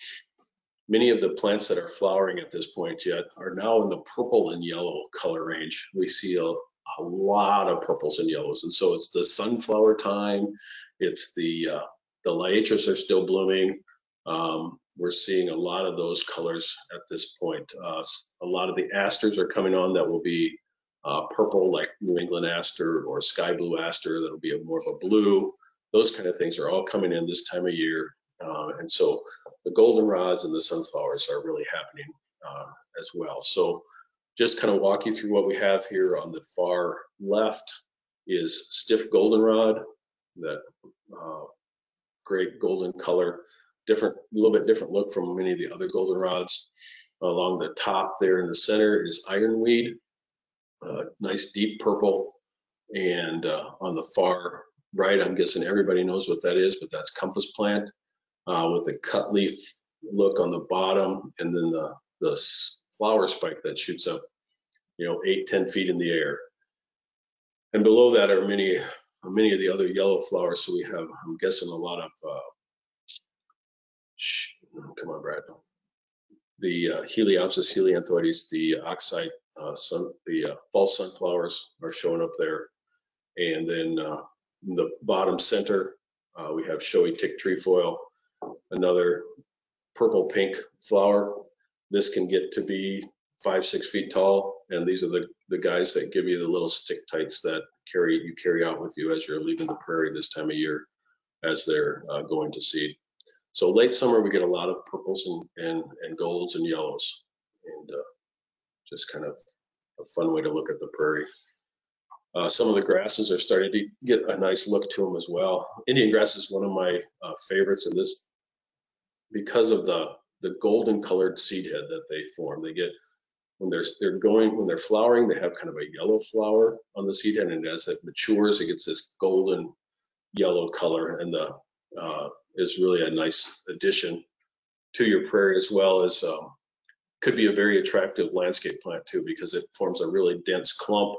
many of the plants that are flowering at this point yet are now in the purple and yellow color range. We see a, a lot of purples and yellows. And so it's the sunflower time. It's the, uh, the liatris are still blooming. Um, we're seeing a lot of those colors at this point. Uh, a lot of the asters are coming on that will be uh, purple, like New England aster or sky blue aster. That'll be more of a blue. Those kind of things are all coming in this time of year. Uh, and so the goldenrods and the sunflowers are really happening uh, as well. So just kind of walk you through what we have here on the far left is stiff goldenrod, that uh, great golden color different, a little bit different look from many of the other goldenrods. Along the top there in the center is ironweed, uh, nice deep purple. And uh, on the far right, I'm guessing everybody knows what that is, but that's compass plant uh, with the cut leaf look on the bottom and then the, the flower spike that shoots up, you know, eight, 10 feet in the air. And below that are many, many of the other yellow flowers. So we have, I'm guessing a lot of, uh, come on, Brad. The uh, Heliopsis helianthoides, the oxeye, uh, sun, the uh, false sunflowers are showing up there. And then uh, in the bottom center, uh, we have showy tick trefoil, another purple pink flower. This can get to be five, six feet tall. And these are the, the guys that give you the little stick tights that carry you carry out with you as you're leaving the prairie this time of year as they're uh, going to seed. So late summer, we get a lot of purples and, and, and golds and yellows. And uh, just kind of a fun way to look at the prairie. Uh, some of the grasses are starting to get a nice look to them as well. Indian grass is one of my uh, favorites in this because of the the golden colored seed head that they form. They get when they're they're going when they're flowering, they have kind of a yellow flower on the seed head, and as it matures, it gets this golden yellow color, and the uh, is really a nice addition to your prairie as well as um, could be a very attractive landscape plant too because it forms a really dense clump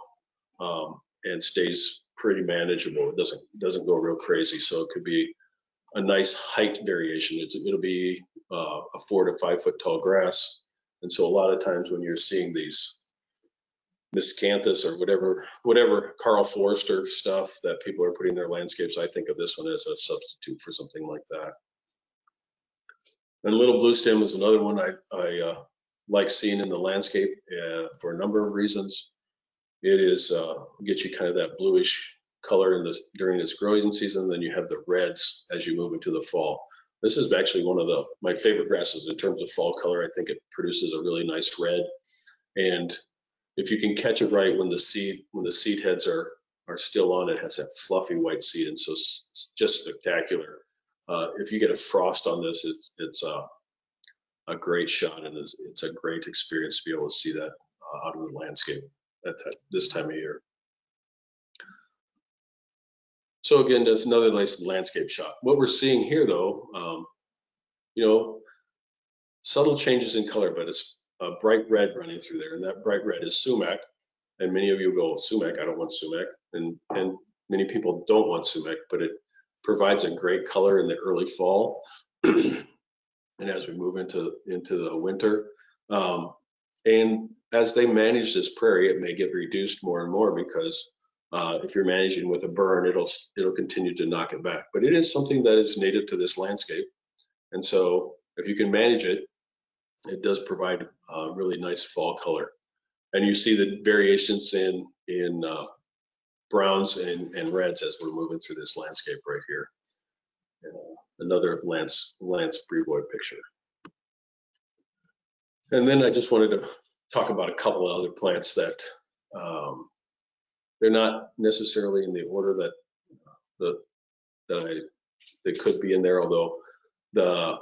um, and stays pretty manageable. It doesn't doesn't go real crazy, so it could be a nice height variation. It's, it'll be uh, a four to five foot tall grass, and so a lot of times when you're seeing these miscanthus or whatever whatever Karl Foerster stuff that people are putting in their landscapes, I think of this one as a substitute for something like that. And little blue stem is another one I, I uh, like seeing in the landscape uh, for a number of reasons. It is uh, gets you kind of that bluish color in this during this growing season. Then you have the reds as you move into the fall. This is actually one of the my favorite grasses in terms of fall color. I think it produces a really nice red, and if you can catch it right when the seed when the seed heads are are still on, it has that fluffy white seed, and so it's, just spectacular. Uh, if you get a frost on this, it's it's a a great shot, and it's, it's a great experience to be able to see that uh, out of the landscape at that, this time of year. So again, that's another nice landscape shot. What we're seeing here, though, um, you know, subtle changes in color, but it's a bright red running through there, and that bright red is sumac. And many of you go, sumac, I don't want sumac, and and many people don't want sumac, but it provides a great color in the early fall. and as we move into into the winter, um, and as they manage this prairie, it may get reduced more and more because uh, if you're managing with a burn, it'll it'll continue to knock it back. But it is something that is native to this landscape, and so if you can manage it, it does provide a really nice fall color. And you see the variations in in uh, browns and, and reds as we're moving through this landscape right here. Uh, another Lance Lance Brevoort picture. And then I just wanted to talk about a couple of other plants that um, they're not necessarily in the order that the that I they could be in there, although the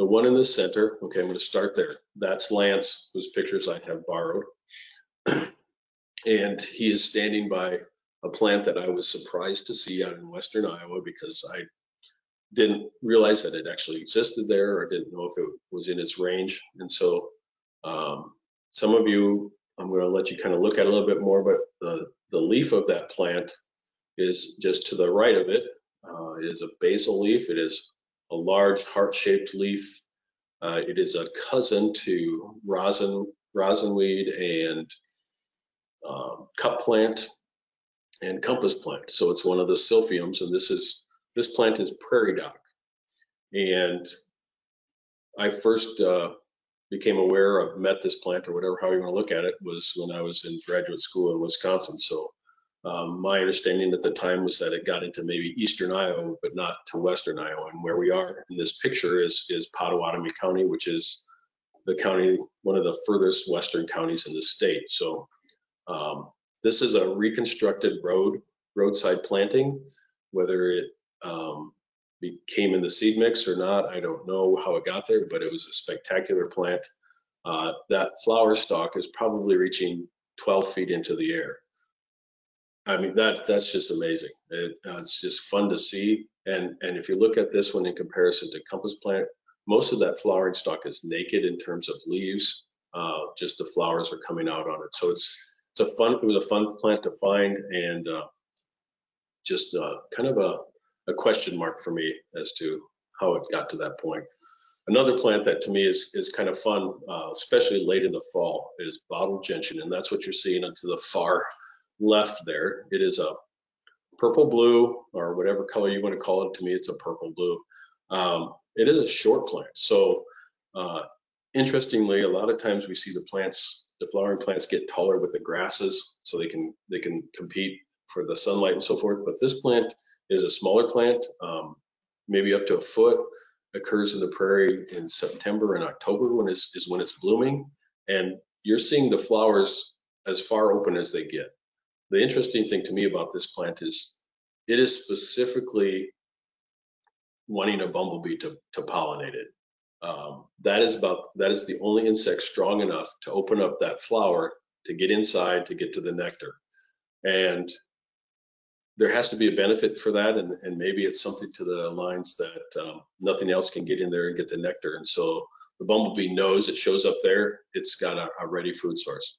the one in the center, okay, I'm going to start there. That's Lance, whose pictures I have borrowed. and he is standing by a plant that I was surprised to see out in Western Iowa because I didn't realize that it actually existed there or didn't know if it was in its range. And so um, some of you, I'm going to let you kind of look at a little bit more, but the, the leaf of that plant is just to the right of it. Uh, it is a basal leaf. It is a large heart-shaped leaf. Uh, it is a cousin to rosin, rosinweed and um, cup plant and compass plant. So it's one of the silphiums, and this is this plant is prairie dock. And I first uh, became aware of met this plant or whatever, how you want to look at it, was when I was in graduate school in Wisconsin. So um, my understanding at the time was that it got into maybe eastern Iowa, but not to western Iowa. And where we are in this picture is is Pottawattamie County, which is the county, one of the furthest western counties in the state. So um, this is a reconstructed road, roadside planting. Whether it um, became in the seed mix or not, I don't know how it got there, but it was a spectacular plant. Uh, that flower stalk is probably reaching 12 feet into the air. I mean, that, that's just amazing. It, uh, it's just fun to see. And, and if you look at this one in comparison to Compass Plant, most of that flowering stalk is naked in terms of leaves. Uh, just the flowers are coming out on it. So it's, it's a fun, it was a fun plant to find and uh, just uh, kind of a, a question mark for me as to how it got to that point. Another plant that to me is, is kind of fun, uh, especially late in the fall, is bottle gentian. And that's what you're seeing to the far left there. It is a purple blue or whatever color you want to call it. To me, it's a purple blue. Um, it is a short plant. So uh, interestingly, a lot of times we see the plants, the flowering plants get taller with the grasses so they can they can compete for the sunlight and so forth. But this plant is a smaller plant, um, maybe up to a foot, occurs in the prairie in September and October when it's, is when it's blooming. And you're seeing the flowers as far open as they get. The interesting thing to me about this plant is it is specifically wanting a bumblebee to, to pollinate it. Um, that is about that is the only insect strong enough to open up that flower to get inside to get to the nectar. And there has to be a benefit for that, and, and maybe it's something to the lines that um, nothing else can get in there and get the nectar. And so the bumblebee knows it shows up there, it's got a, a ready food source.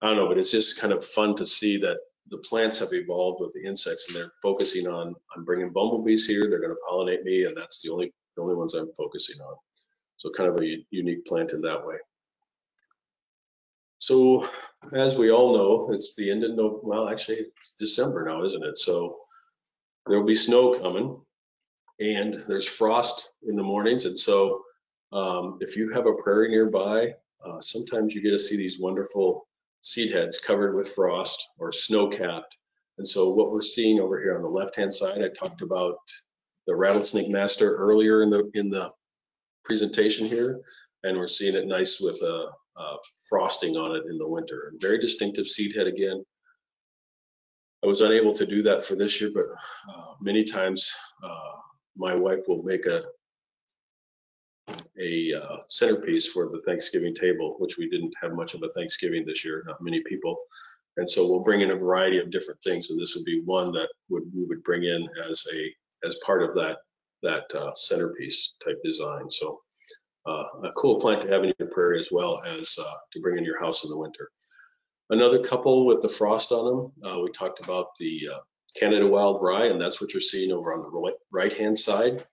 I don't know, but it's just kind of fun to see that the plants have evolved with the insects and they're focusing on on bringing bumblebees here. They're going to pollinate me, and that's the only the only ones I'm focusing on. So kind of a unique plant in that way. So as we all know, it's the end of no, well, actually it's December now, isn't it? So there'll be snow coming and there's frost in the mornings. And so um, if you have a prairie nearby, uh, sometimes you get to see these wonderful seed heads covered with frost or snow capped. And so what we're seeing over here on the left-hand side, I talked about the rattlesnake master earlier in the in the presentation here, and we're seeing it nice with a, uh, frosting on it in the winter. And very distinctive seed head again. I was unable to do that for this year, but uh, many times uh, my wife will make a a uh, centerpiece for the Thanksgiving table, which we didn't have much of a Thanksgiving this year, not many people. And so we'll bring in a variety of different things, and this would be one that would we would bring in as a as part of that that uh, centerpiece type design. So uh, a cool plant to have in your prairie as well as uh, to bring in your house in the winter. Another couple with the frost on them, uh, we talked about the uh, Canada Wild Rye, and that's what you're seeing over on the right hand side.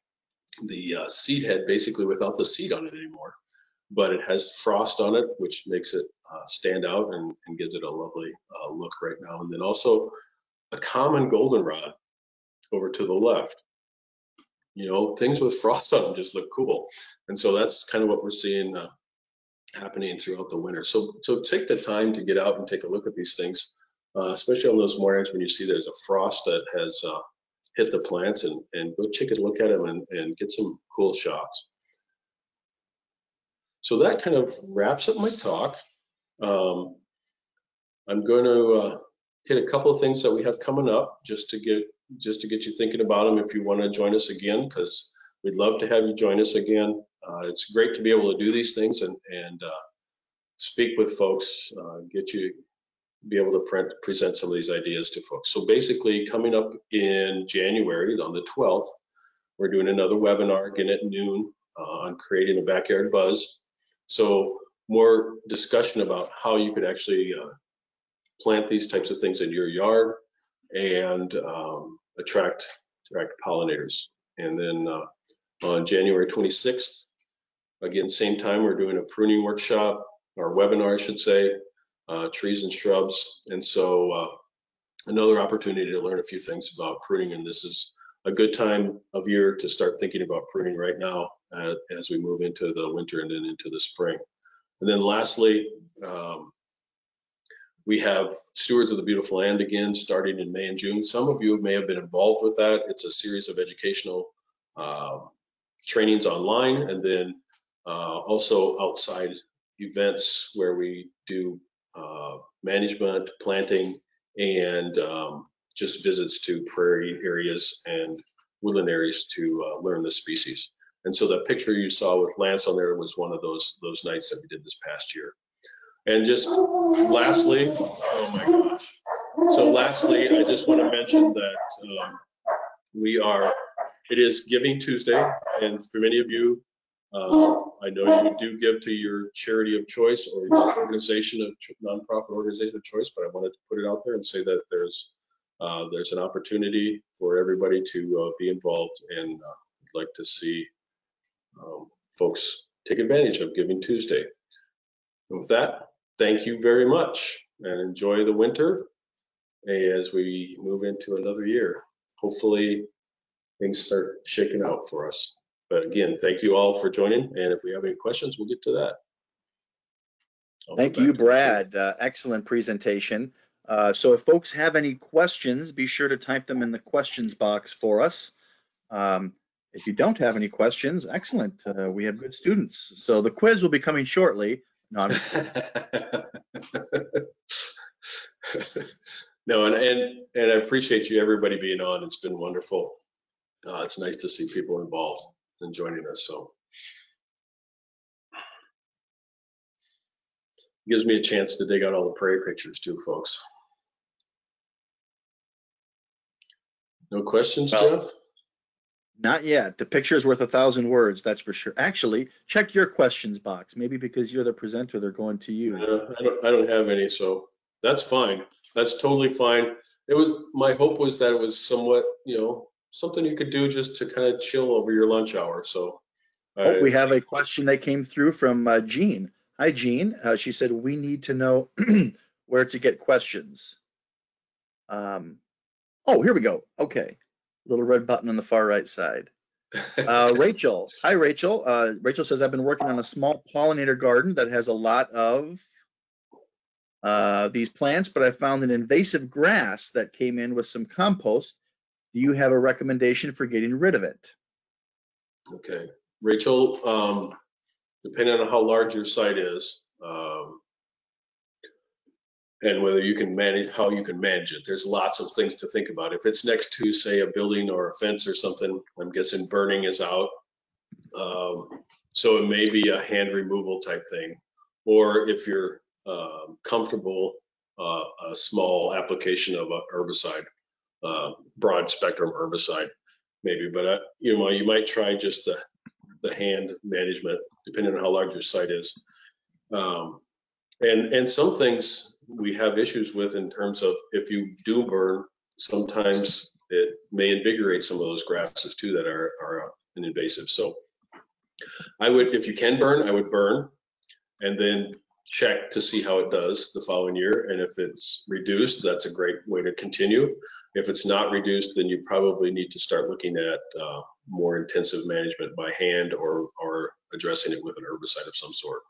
The uh, seed head basically without the seed on it anymore, but it has frost on it, which makes it uh, stand out and, and, gives it a lovely look right now. And then also a common goldenrod over to the left you know, things with frost on them just look cool. And so that's kind of what we're seeing uh, happening throughout the winter. So, so take the time to get out and take a look at these things, uh, especially on those mornings when you see there's a frost that has uh, hit the plants and, and go take a look at them and, and get some cool shots. So that kind of wraps up my talk. Um, I'm going to uh, hit a couple of things that we have coming up just to get just to get you thinking about them if you want to join us again, because we'd love to have you join us again. Uh, it's great to be able to do these things and, and uh, speak with folks, uh, get you be able to print, present some of these ideas to folks. So basically coming up in January on the 12th, we're doing another webinar again at noon uh, on creating a backyard buzz. So more discussion about how you could actually uh, plant these types of things in your yard and um, attract attract pollinators. And then uh, on January 26th, again, same time, we're doing a pruning workshop, or webinar, I should say, uh, trees and shrubs. And so uh, another opportunity to learn a few things about pruning. And this is a good time of year to start thinking about pruning right now uh, as we move into the winter and then into the spring. And then lastly, um, we have Stewards of the Beautiful Land again starting in May and June. Some of you may have been involved with that. It's a series of educational uh, trainings online and then uh, also outside events where we do uh, management, planting, and um, just visits to prairie areas and woodland areas to uh, learn the species. And so that picture you saw with Lance on there was one of those those nights that we did this past year. And just lastly, oh my gosh. So lastly, I just want to mention that um, we are, it is Giving Tuesday, and for many of you, uh, I know you do give to your charity of choice or your organization of nonprofit organization of choice, but I wanted to put it out there and say that there's uh, there's an opportunity for everybody to uh, be involved, and uh, I'd like to see um, folks take advantage of Giving Tuesday. And with that, thank you very much, and enjoy the winter as we move into another year. Hopefully, things start shaking out for us. But again, thank you all for joining, and if we have any questions, we'll get to that. I'll Thank you, Brad. Uh, Excellent presentation. Uh, So if folks have any questions, be sure to type them in the questions box for us. Um, If you don't have any questions, excellent. Uh, We have good students. So the quiz will be coming shortly. No, No, and, and, and I appreciate you, everybody being on. It's been wonderful. Uh, it's nice to see people involved and joining us, so. Gives me a chance to dig out all the prairie pictures too, folks. No questions, Well- Jeff? Not yet. The picture is worth a thousand words, that's for sure. Actually, check your questions box. Maybe because you're the presenter, they're going to you. Uh, I don't, I don't have any, so that's fine. That's totally fine. It was, my hope was that it was somewhat, you know, something you could do just to kind of chill over your lunch hour, so. Oh, I- we have a question that came through from uh, Jean. Hi, Jean. Uh, she said, we need to know where to get questions. Um, oh, here we go. Okay. Little red button on the far right side. Uh, Rachel. Hi, Rachel. Uh, Rachel says, I've been working on a small pollinator garden that has a lot of uh, these plants, but I found an invasive grass that came in with some compost. Do you have a recommendation for getting rid of it? Okay, Rachel, um, depending on how large your site is, um, and whether you can manage, how you can manage it, there's lots of things to think about. If it's next to, say, a building or a fence or something, I'm guessing burning is out. Um, so it may be a hand removal type thing. Or if you're, um, comfortable, uh, a small application of a herbicide, uh, broad spectrum herbicide maybe, but uh, you know, you might try just the, the hand management, depending on how large your site is. Um, and, and some things we have issues with in terms of if you do burn, sometimes it may invigorate some of those grasses too that are, are uh, an invasive. So I would, if you can burn, I would burn and then check to see how it does the following year. And if it's reduced, that's a great way to continue. If it's not reduced, then you probably need to start looking at uh, more intensive management by hand or, or addressing it with an herbicide of some sort.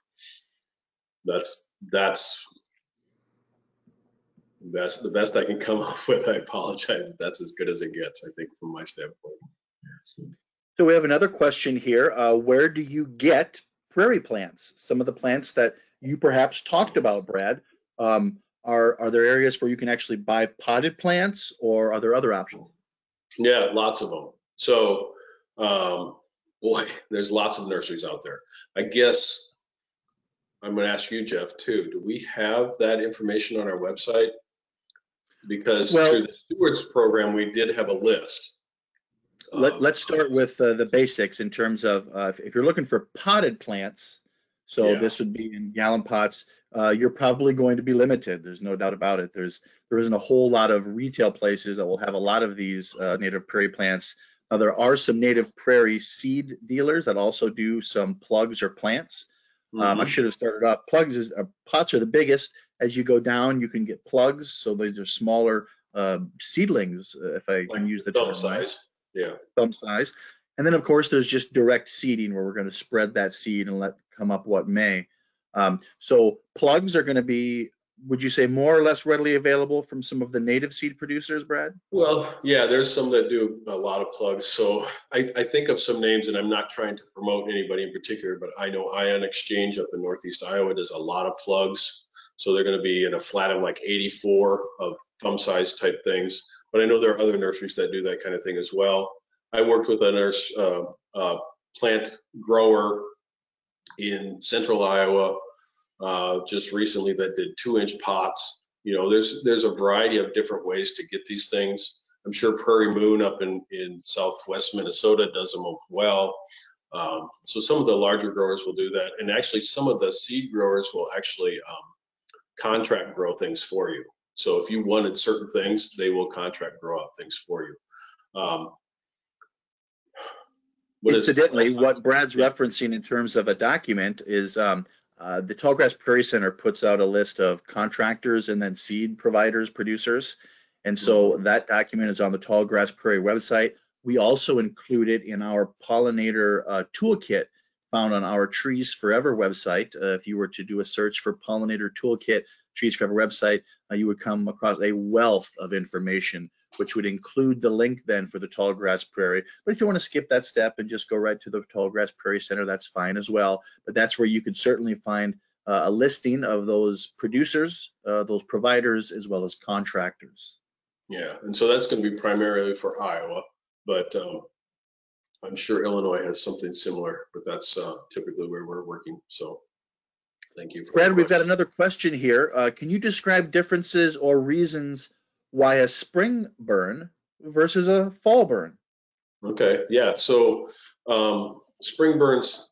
That's, that's that's the best I can come up with. I apologize. That's as good as it gets, I think, from my standpoint. So we have another question here. Uh, where do you get prairie plants? Some of the plants that you perhaps talked about, Brad. Um, are are there areas where you can actually buy potted plants, or are there other options? Yeah, lots of them. So, um, boy, there's lots of nurseries out there. I guess I'm going to ask you, Jeff, too. Do we have that information on our website? Because Well- through the stewards program, we did have a list. Let, let's start with uh, the basics in terms of uh, if, if you're looking for potted plants. So Yeah. this would be in gallon pots. Uh, you're probably going to be limited. There's no doubt about it. There's there isn't a whole lot of retail places that will have a lot of these uh, native prairie plants. Now there are some native prairie seed dealers that also do some plugs or plants. Um, I Mhm. should have started off. Plugs is uh, pots are the biggest. As you go down, you can get plugs. So these are smaller uh, seedlings, uh, if I Like can use the thumb term. size. Yeah. thumb size. And then, of course, there's just direct seeding where we're going to spread that seed and let come up what may. Um, so plugs are going to be, would you say, more or less readily available from some of the native seed producers, Brad? Well, yeah, there's some that do a lot of plugs. So I, I think of some names and I'm not trying to promote anybody in particular, but I know Ion Exchange up in Northeast Iowa does a lot of plugs. So they're going to be in a flat of like 84 of thumb size type things. But I know there are other nurseries that do that kind of thing as well. I worked with a nurse, uh, uh, plant grower in central Iowa uh, just recently that did two inch pots. You know, there's there's a variety of different ways to get these things. I'm sure Prairie Moon up in, in southwest Minnesota does them well. Um, so some of the larger growers will do that. And actually some of the seed growers will actually um, contract grow things for you. So if you wanted certain things, they will contract grow out things for you. Um, what is- Incidentally, what Brad's referencing in terms of a document is um, uh, the Tallgrass Prairie Center puts out a list of contractors and then seed providers, producers. And so that document is on the Tallgrass Prairie website. We also include it in our pollinator uh, toolkit found on our Trees Forever website. Uh, if you were to do a search for pollinator toolkit, Trees Forever website, uh, you would come across a wealth of information, which would include the link then for the Tallgrass Prairie. But if you want to skip that step and just go right to the Tallgrass Prairie Center, that's fine as well. But that's where you could certainly find uh, a listing of those producers, uh, those providers, as well as contractors. Yeah, and so that's going to be primarily for Iowa, but um, I'm sure Illinois has something similar, but that's uh, typically where we're working. So thank you. For Brad, we've got another question here. Uh, can you describe differences or reasons why a spring burn versus a fall burn? Okay, yeah, so um, spring burns,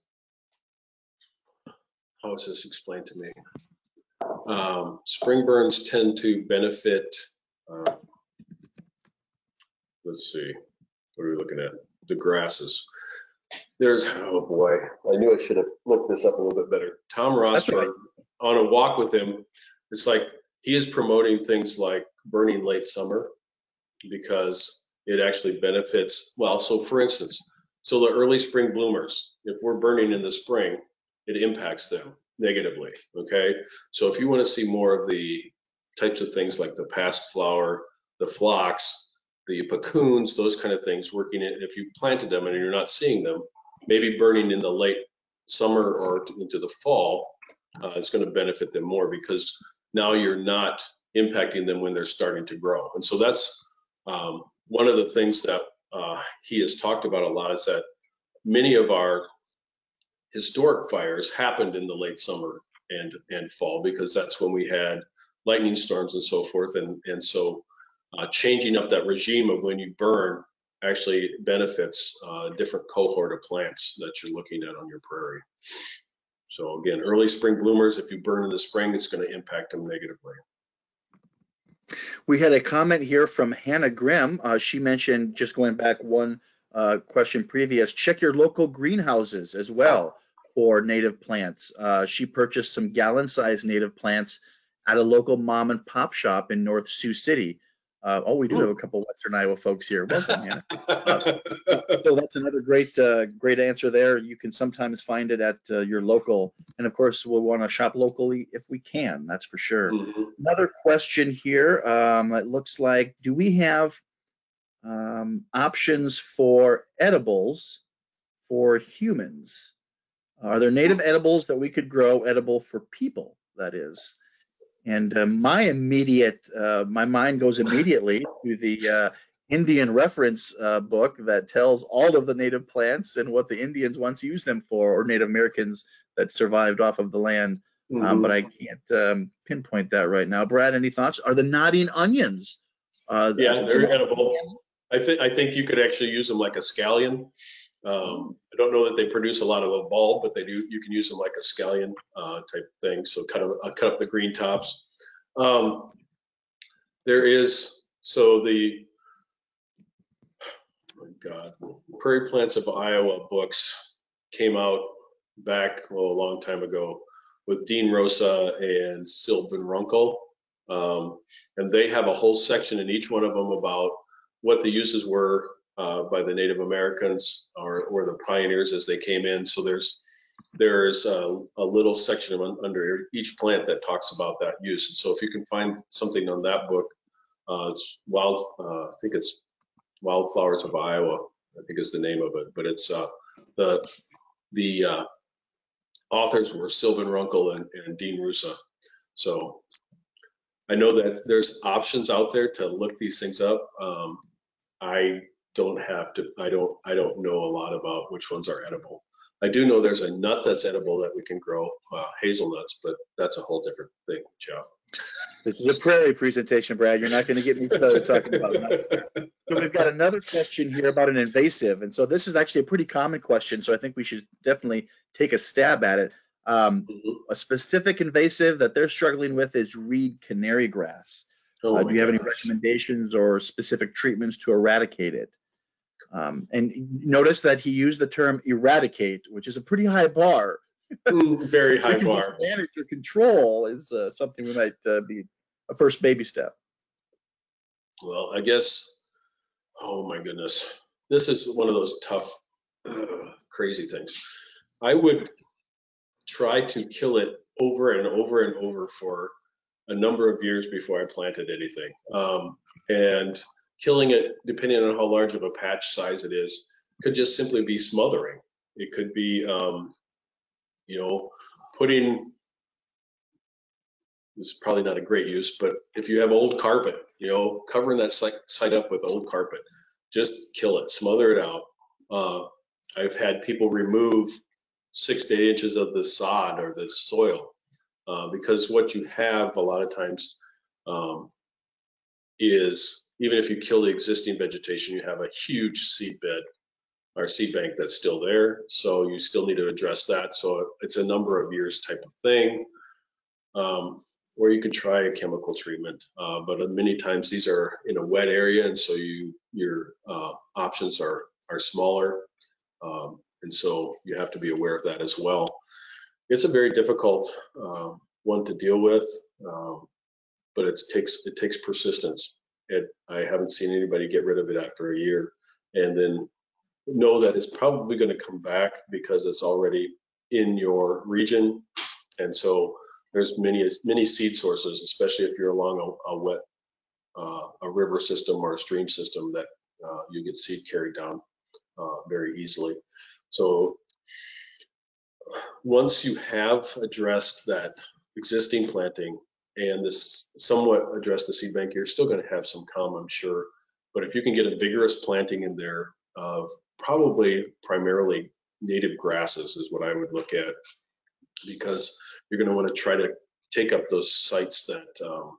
how is this explained to me? Um, spring burns tend to benefit, uh, let's see, what are we looking at? The grasses. There's, oh boy, I knew I should have looked this up a little bit better. Tom Rosburg, on a walk with him, it's like he is promoting things like burning late summer because it actually benefits, well, so for instance, so the early spring bloomers, if we're burning in the spring, it impacts them negatively, okay? So if you want to see more of the types of things like the pasqueflower, the phlox, the puccoons, those kind of things working in, if you planted them and you're not seeing them, maybe burning in the late summer or into the fall, uh, it's going to benefit them more because now you're not impacting them when they're starting to grow. And so that's um, one of the things that uh, he has talked about a lot is that many of our historic fires happened in the late summer and and fall because that's when we had lightning storms and so forth. And and so uh, changing up that regime of when you burn actually benefits uh, different cohort of plants that you're looking at on your prairie. So again, early spring bloomers, if you burn in the spring, it's going to impact them negatively. We had a comment here from Hannah Grimm. Uh, she mentioned, just going back one uh, question previous, check your local greenhouses as well for native plants. Uh, she purchased some gallon-sized native plants at a local mom and pop shop in North Sioux City. Uh, oh, we do have a couple Western Iowa folks here. Welcome, Hannah. So that's another great, uh, great answer there. You can sometimes find it at uh, your local, and of course, we'll want to shop locally if we can. That's for sure. Mhm. Another question here. Um, it looks like, do we have um, options for edibles for humans? Are there native edibles that we could grow edible for people? That is. And uh, my immediate, uh, my mind goes immediately to the uh, Indian reference uh, book that tells all of the native plants and what the Indians once used them for, or Native Americans that survived off of the land um, Mhm. but I can't um, pinpoint that right now. Brad, any thoughts? Are the nodding onions? Uh, Yeah, they're edible. I think, I think you could actually use them like a scallion. Um, I don't know that they produce a lot of a bulb, but they do, you can use them like a scallion, uh, type thing. So cut up, uh, cut up the green tops. Um, there is, so the, oh God, Prairie Plants of Iowa books came out back, well, a long time ago with Dean Roosa and Sylvan Runkle. Um, and they have a whole section in each one of them about what the uses were uh, by the Native Americans or, or the pioneers as they came in. So there's there's a, a little section un- under each plant that talks about that use. And so if you can find something on that book, uh, it's wild. Uh, I think it's Wildflowers of Iowa. I think is the name of it. But it's uh, the the uh, authors were Sylvan Runkle and, and Dean Roosa. So I know that there's options out there to look these things up. Um, I don't have to, I don't, I don't know a lot about which ones are edible. I do know there's a nut that's edible that we can grow, uh, hazelnuts, but that's a whole different thing, Jeff. This is a prairie presentation, Brad. You're not going to get me started talking about nuts. So we've got another question here about an invasive, and so this is actually a pretty common question. So I think we should definitely take a stab at it. Um, Mhm. a specific invasive that they're struggling with is reed canary grass. Oh Uh, do you have any recommendations or specific treatments to eradicate it? Um, and notice that he used the term eradicate, which is a pretty high bar. Mm, Very high We can just bar. Manage or control is uh, something we might uh, be a first baby step. Well, I guess, oh my goodness, this is one of those tough, uh, crazy things. I would try to kill it over and over and over for a number of years before I planted anything. Um, and killing it, depending on how large of a patch size it is, could just simply be smothering. It could be, um, you know, putting this is probably not a great use, but if you have old carpet, you know, covering that site, up with old carpet, just kill it, smother it out. Uh, I've had people remove six to eight inches of the sod or the soil uh, because what you have a lot of times um, is even if you kill the existing vegetation, you have a huge seed bed or seed bank that's still there. So you still need to address that. So it's a number of years type of thing. Um, or you could try a chemical treatment. Uh, but many times these are in a wet area, and so you your uh, options are are smaller, um, and so you have to be aware of that as well. It's a very difficult uh, one to deal with, um, but it takes it takes persistence. It, I haven't seen anybody get rid of it after a year, and then know that it's probably going to come back because it's already in your region, and so there's many many seed sources, especially if you're along a, a wet uh, a river system or a stream system that uh, you get seed carried down uh, very easily. So once you have addressed that existing planting and this somewhat address the seed bank, you're still going to have some calm, I'm sure. But if you can get a vigorous planting in there of probably primarily native grasses is what I would look at because you're going to want to try to take up those sites that um,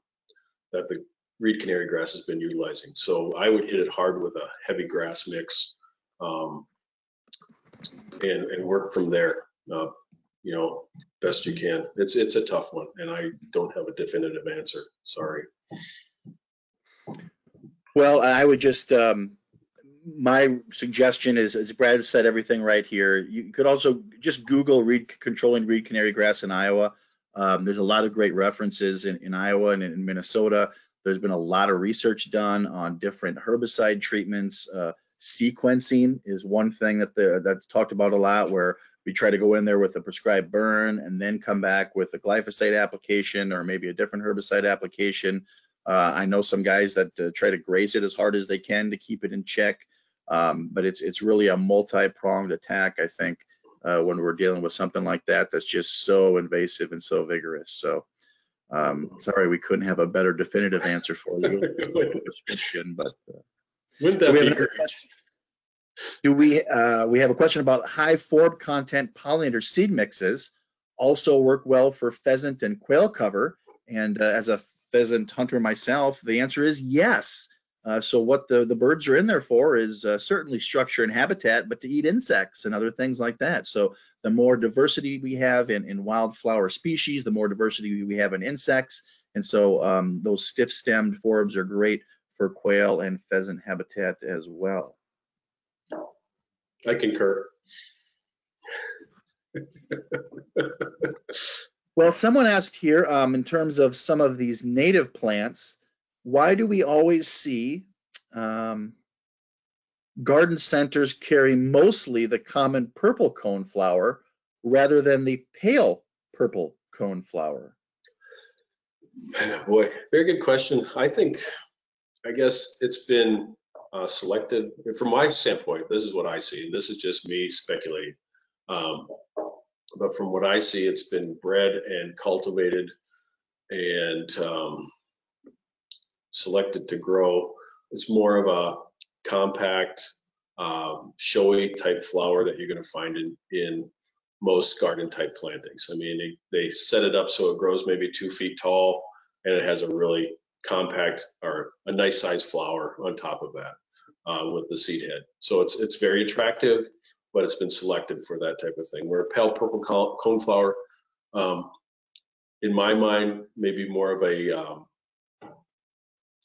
that the reed canary grass has been utilizing. So I would hit it hard with a heavy grass mix um, and, and work from there. Uh, you know, best you can. It's it's a tough one, and I don't have a definitive answer. Sorry. Well, I would just, um, my suggestion is, as Brad said everything right here, you could also just Google reed, controlling reed canary grass in Iowa. Um, there's a lot of great references in, in Iowa and in Minnesota. There's been a lot of research done on different herbicide treatments. Uh, sequencing is one thing that the, that's talked about a lot where we try to go in there with a prescribed burn and then come back with a glyphosate application or maybe a different herbicide application. Uh, I know some guys that uh, try to graze it as hard as they can to keep it in check, um, but it's it's really a multi-pronged attack. I think uh, when we're dealing with something like that that's just so invasive and so vigorous. So um, sorry we couldn't have a better definitive answer for you. But uh, Wouldn't that have be great? question. Do we, uh, we have a question about high forb content pollinator seed mixes also work well for pheasant and quail cover. And uh, as a pheasant hunter myself, the answer is yes. Uh, so what the, the birds are in there for is uh, certainly structure and habitat, but to eat insects and other things like that. So the more diversity we have in, in wildflower species, the more diversity we have in insects. And so um, those stiff stemmed forbs are great for quail and pheasant habitat as well. I concur. Well, someone asked here, um, in terms of some of these native plants, why do we always see um, garden centers carry mostly the common purple cone flower rather than the pale purple cone flower? Boy, very good question. I think, I guess it's been uh, selected, from my standpoint, this is what I see. This is just me speculating. Um, But from what I see, it's been bred and cultivated and um, selected to grow. It's more of a compact, um, showy type flower that you're going to find in, in most garden type plantings. I mean, they, they set it up so it grows maybe two feet tall and it has a really compact or a nice sized flower on top of that uh, with the seed head. So it's, it's very attractive, but it's been selected for that type of thing. Where pale purple co- coneflower, um, in my mind, maybe more of a, um,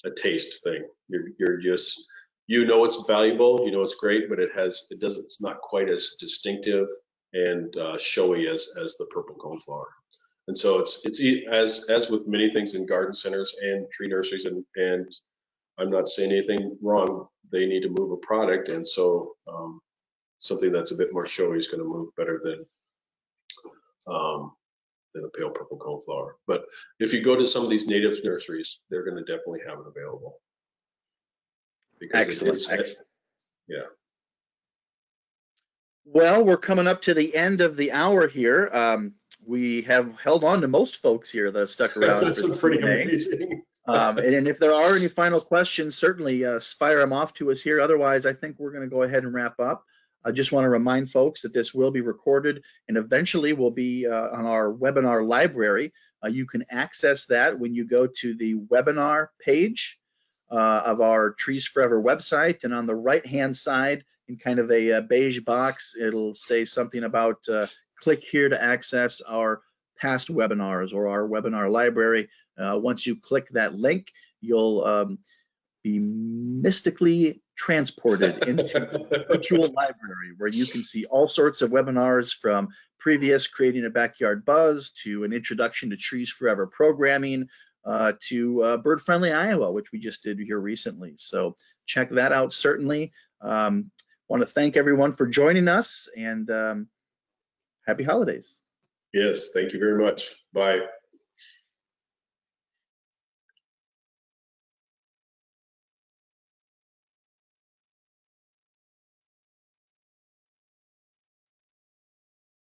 a taste thing. You're, you're just, you know it's valuable, you know it's great, but it has, it doesn't, it's not quite as distinctive and uh, showy as, as the purple coneflower. And so it's, it's as, as with many things in garden centers and tree nurseries and, and I'm not saying anything wrong, they need to move a product. And so um, something that's a bit more showy is gonna move better than, um, than a pale purple coneflower. But if you go to some of these natives nurseries, they're gonna definitely have it available. Because Excellent, is- excellent. Yeah. Well, we're coming up to the end of the hour here. Um, we have held on to most folks here that have stuck around. That's the pretty amazing. Um, and, and if there are any final questions, certainly uh, fire them off to us here. Otherwise, I think we're going to go ahead and wrap up. I just want to remind folks that this will be recorded and eventually will be uh, on our webinar library. Uh, you can access that when you go to the webinar page uh, of our Trees Forever website. And on the right hand side, in kind of a, uh beige box, it'll say something about uh, click here to access our past webinars or our webinar library. Uh, once you click that link, you'll um, be mystically transported into a virtual library where you can see all sorts of webinars from previous creating a backyard buzz to an introduction to trees forever programming uh, to uh, bird friendly iowa which we just did here recently so check that out certainly um, want to thank everyone for joining us and um, happy holidays Yes, thank you very much. Bye.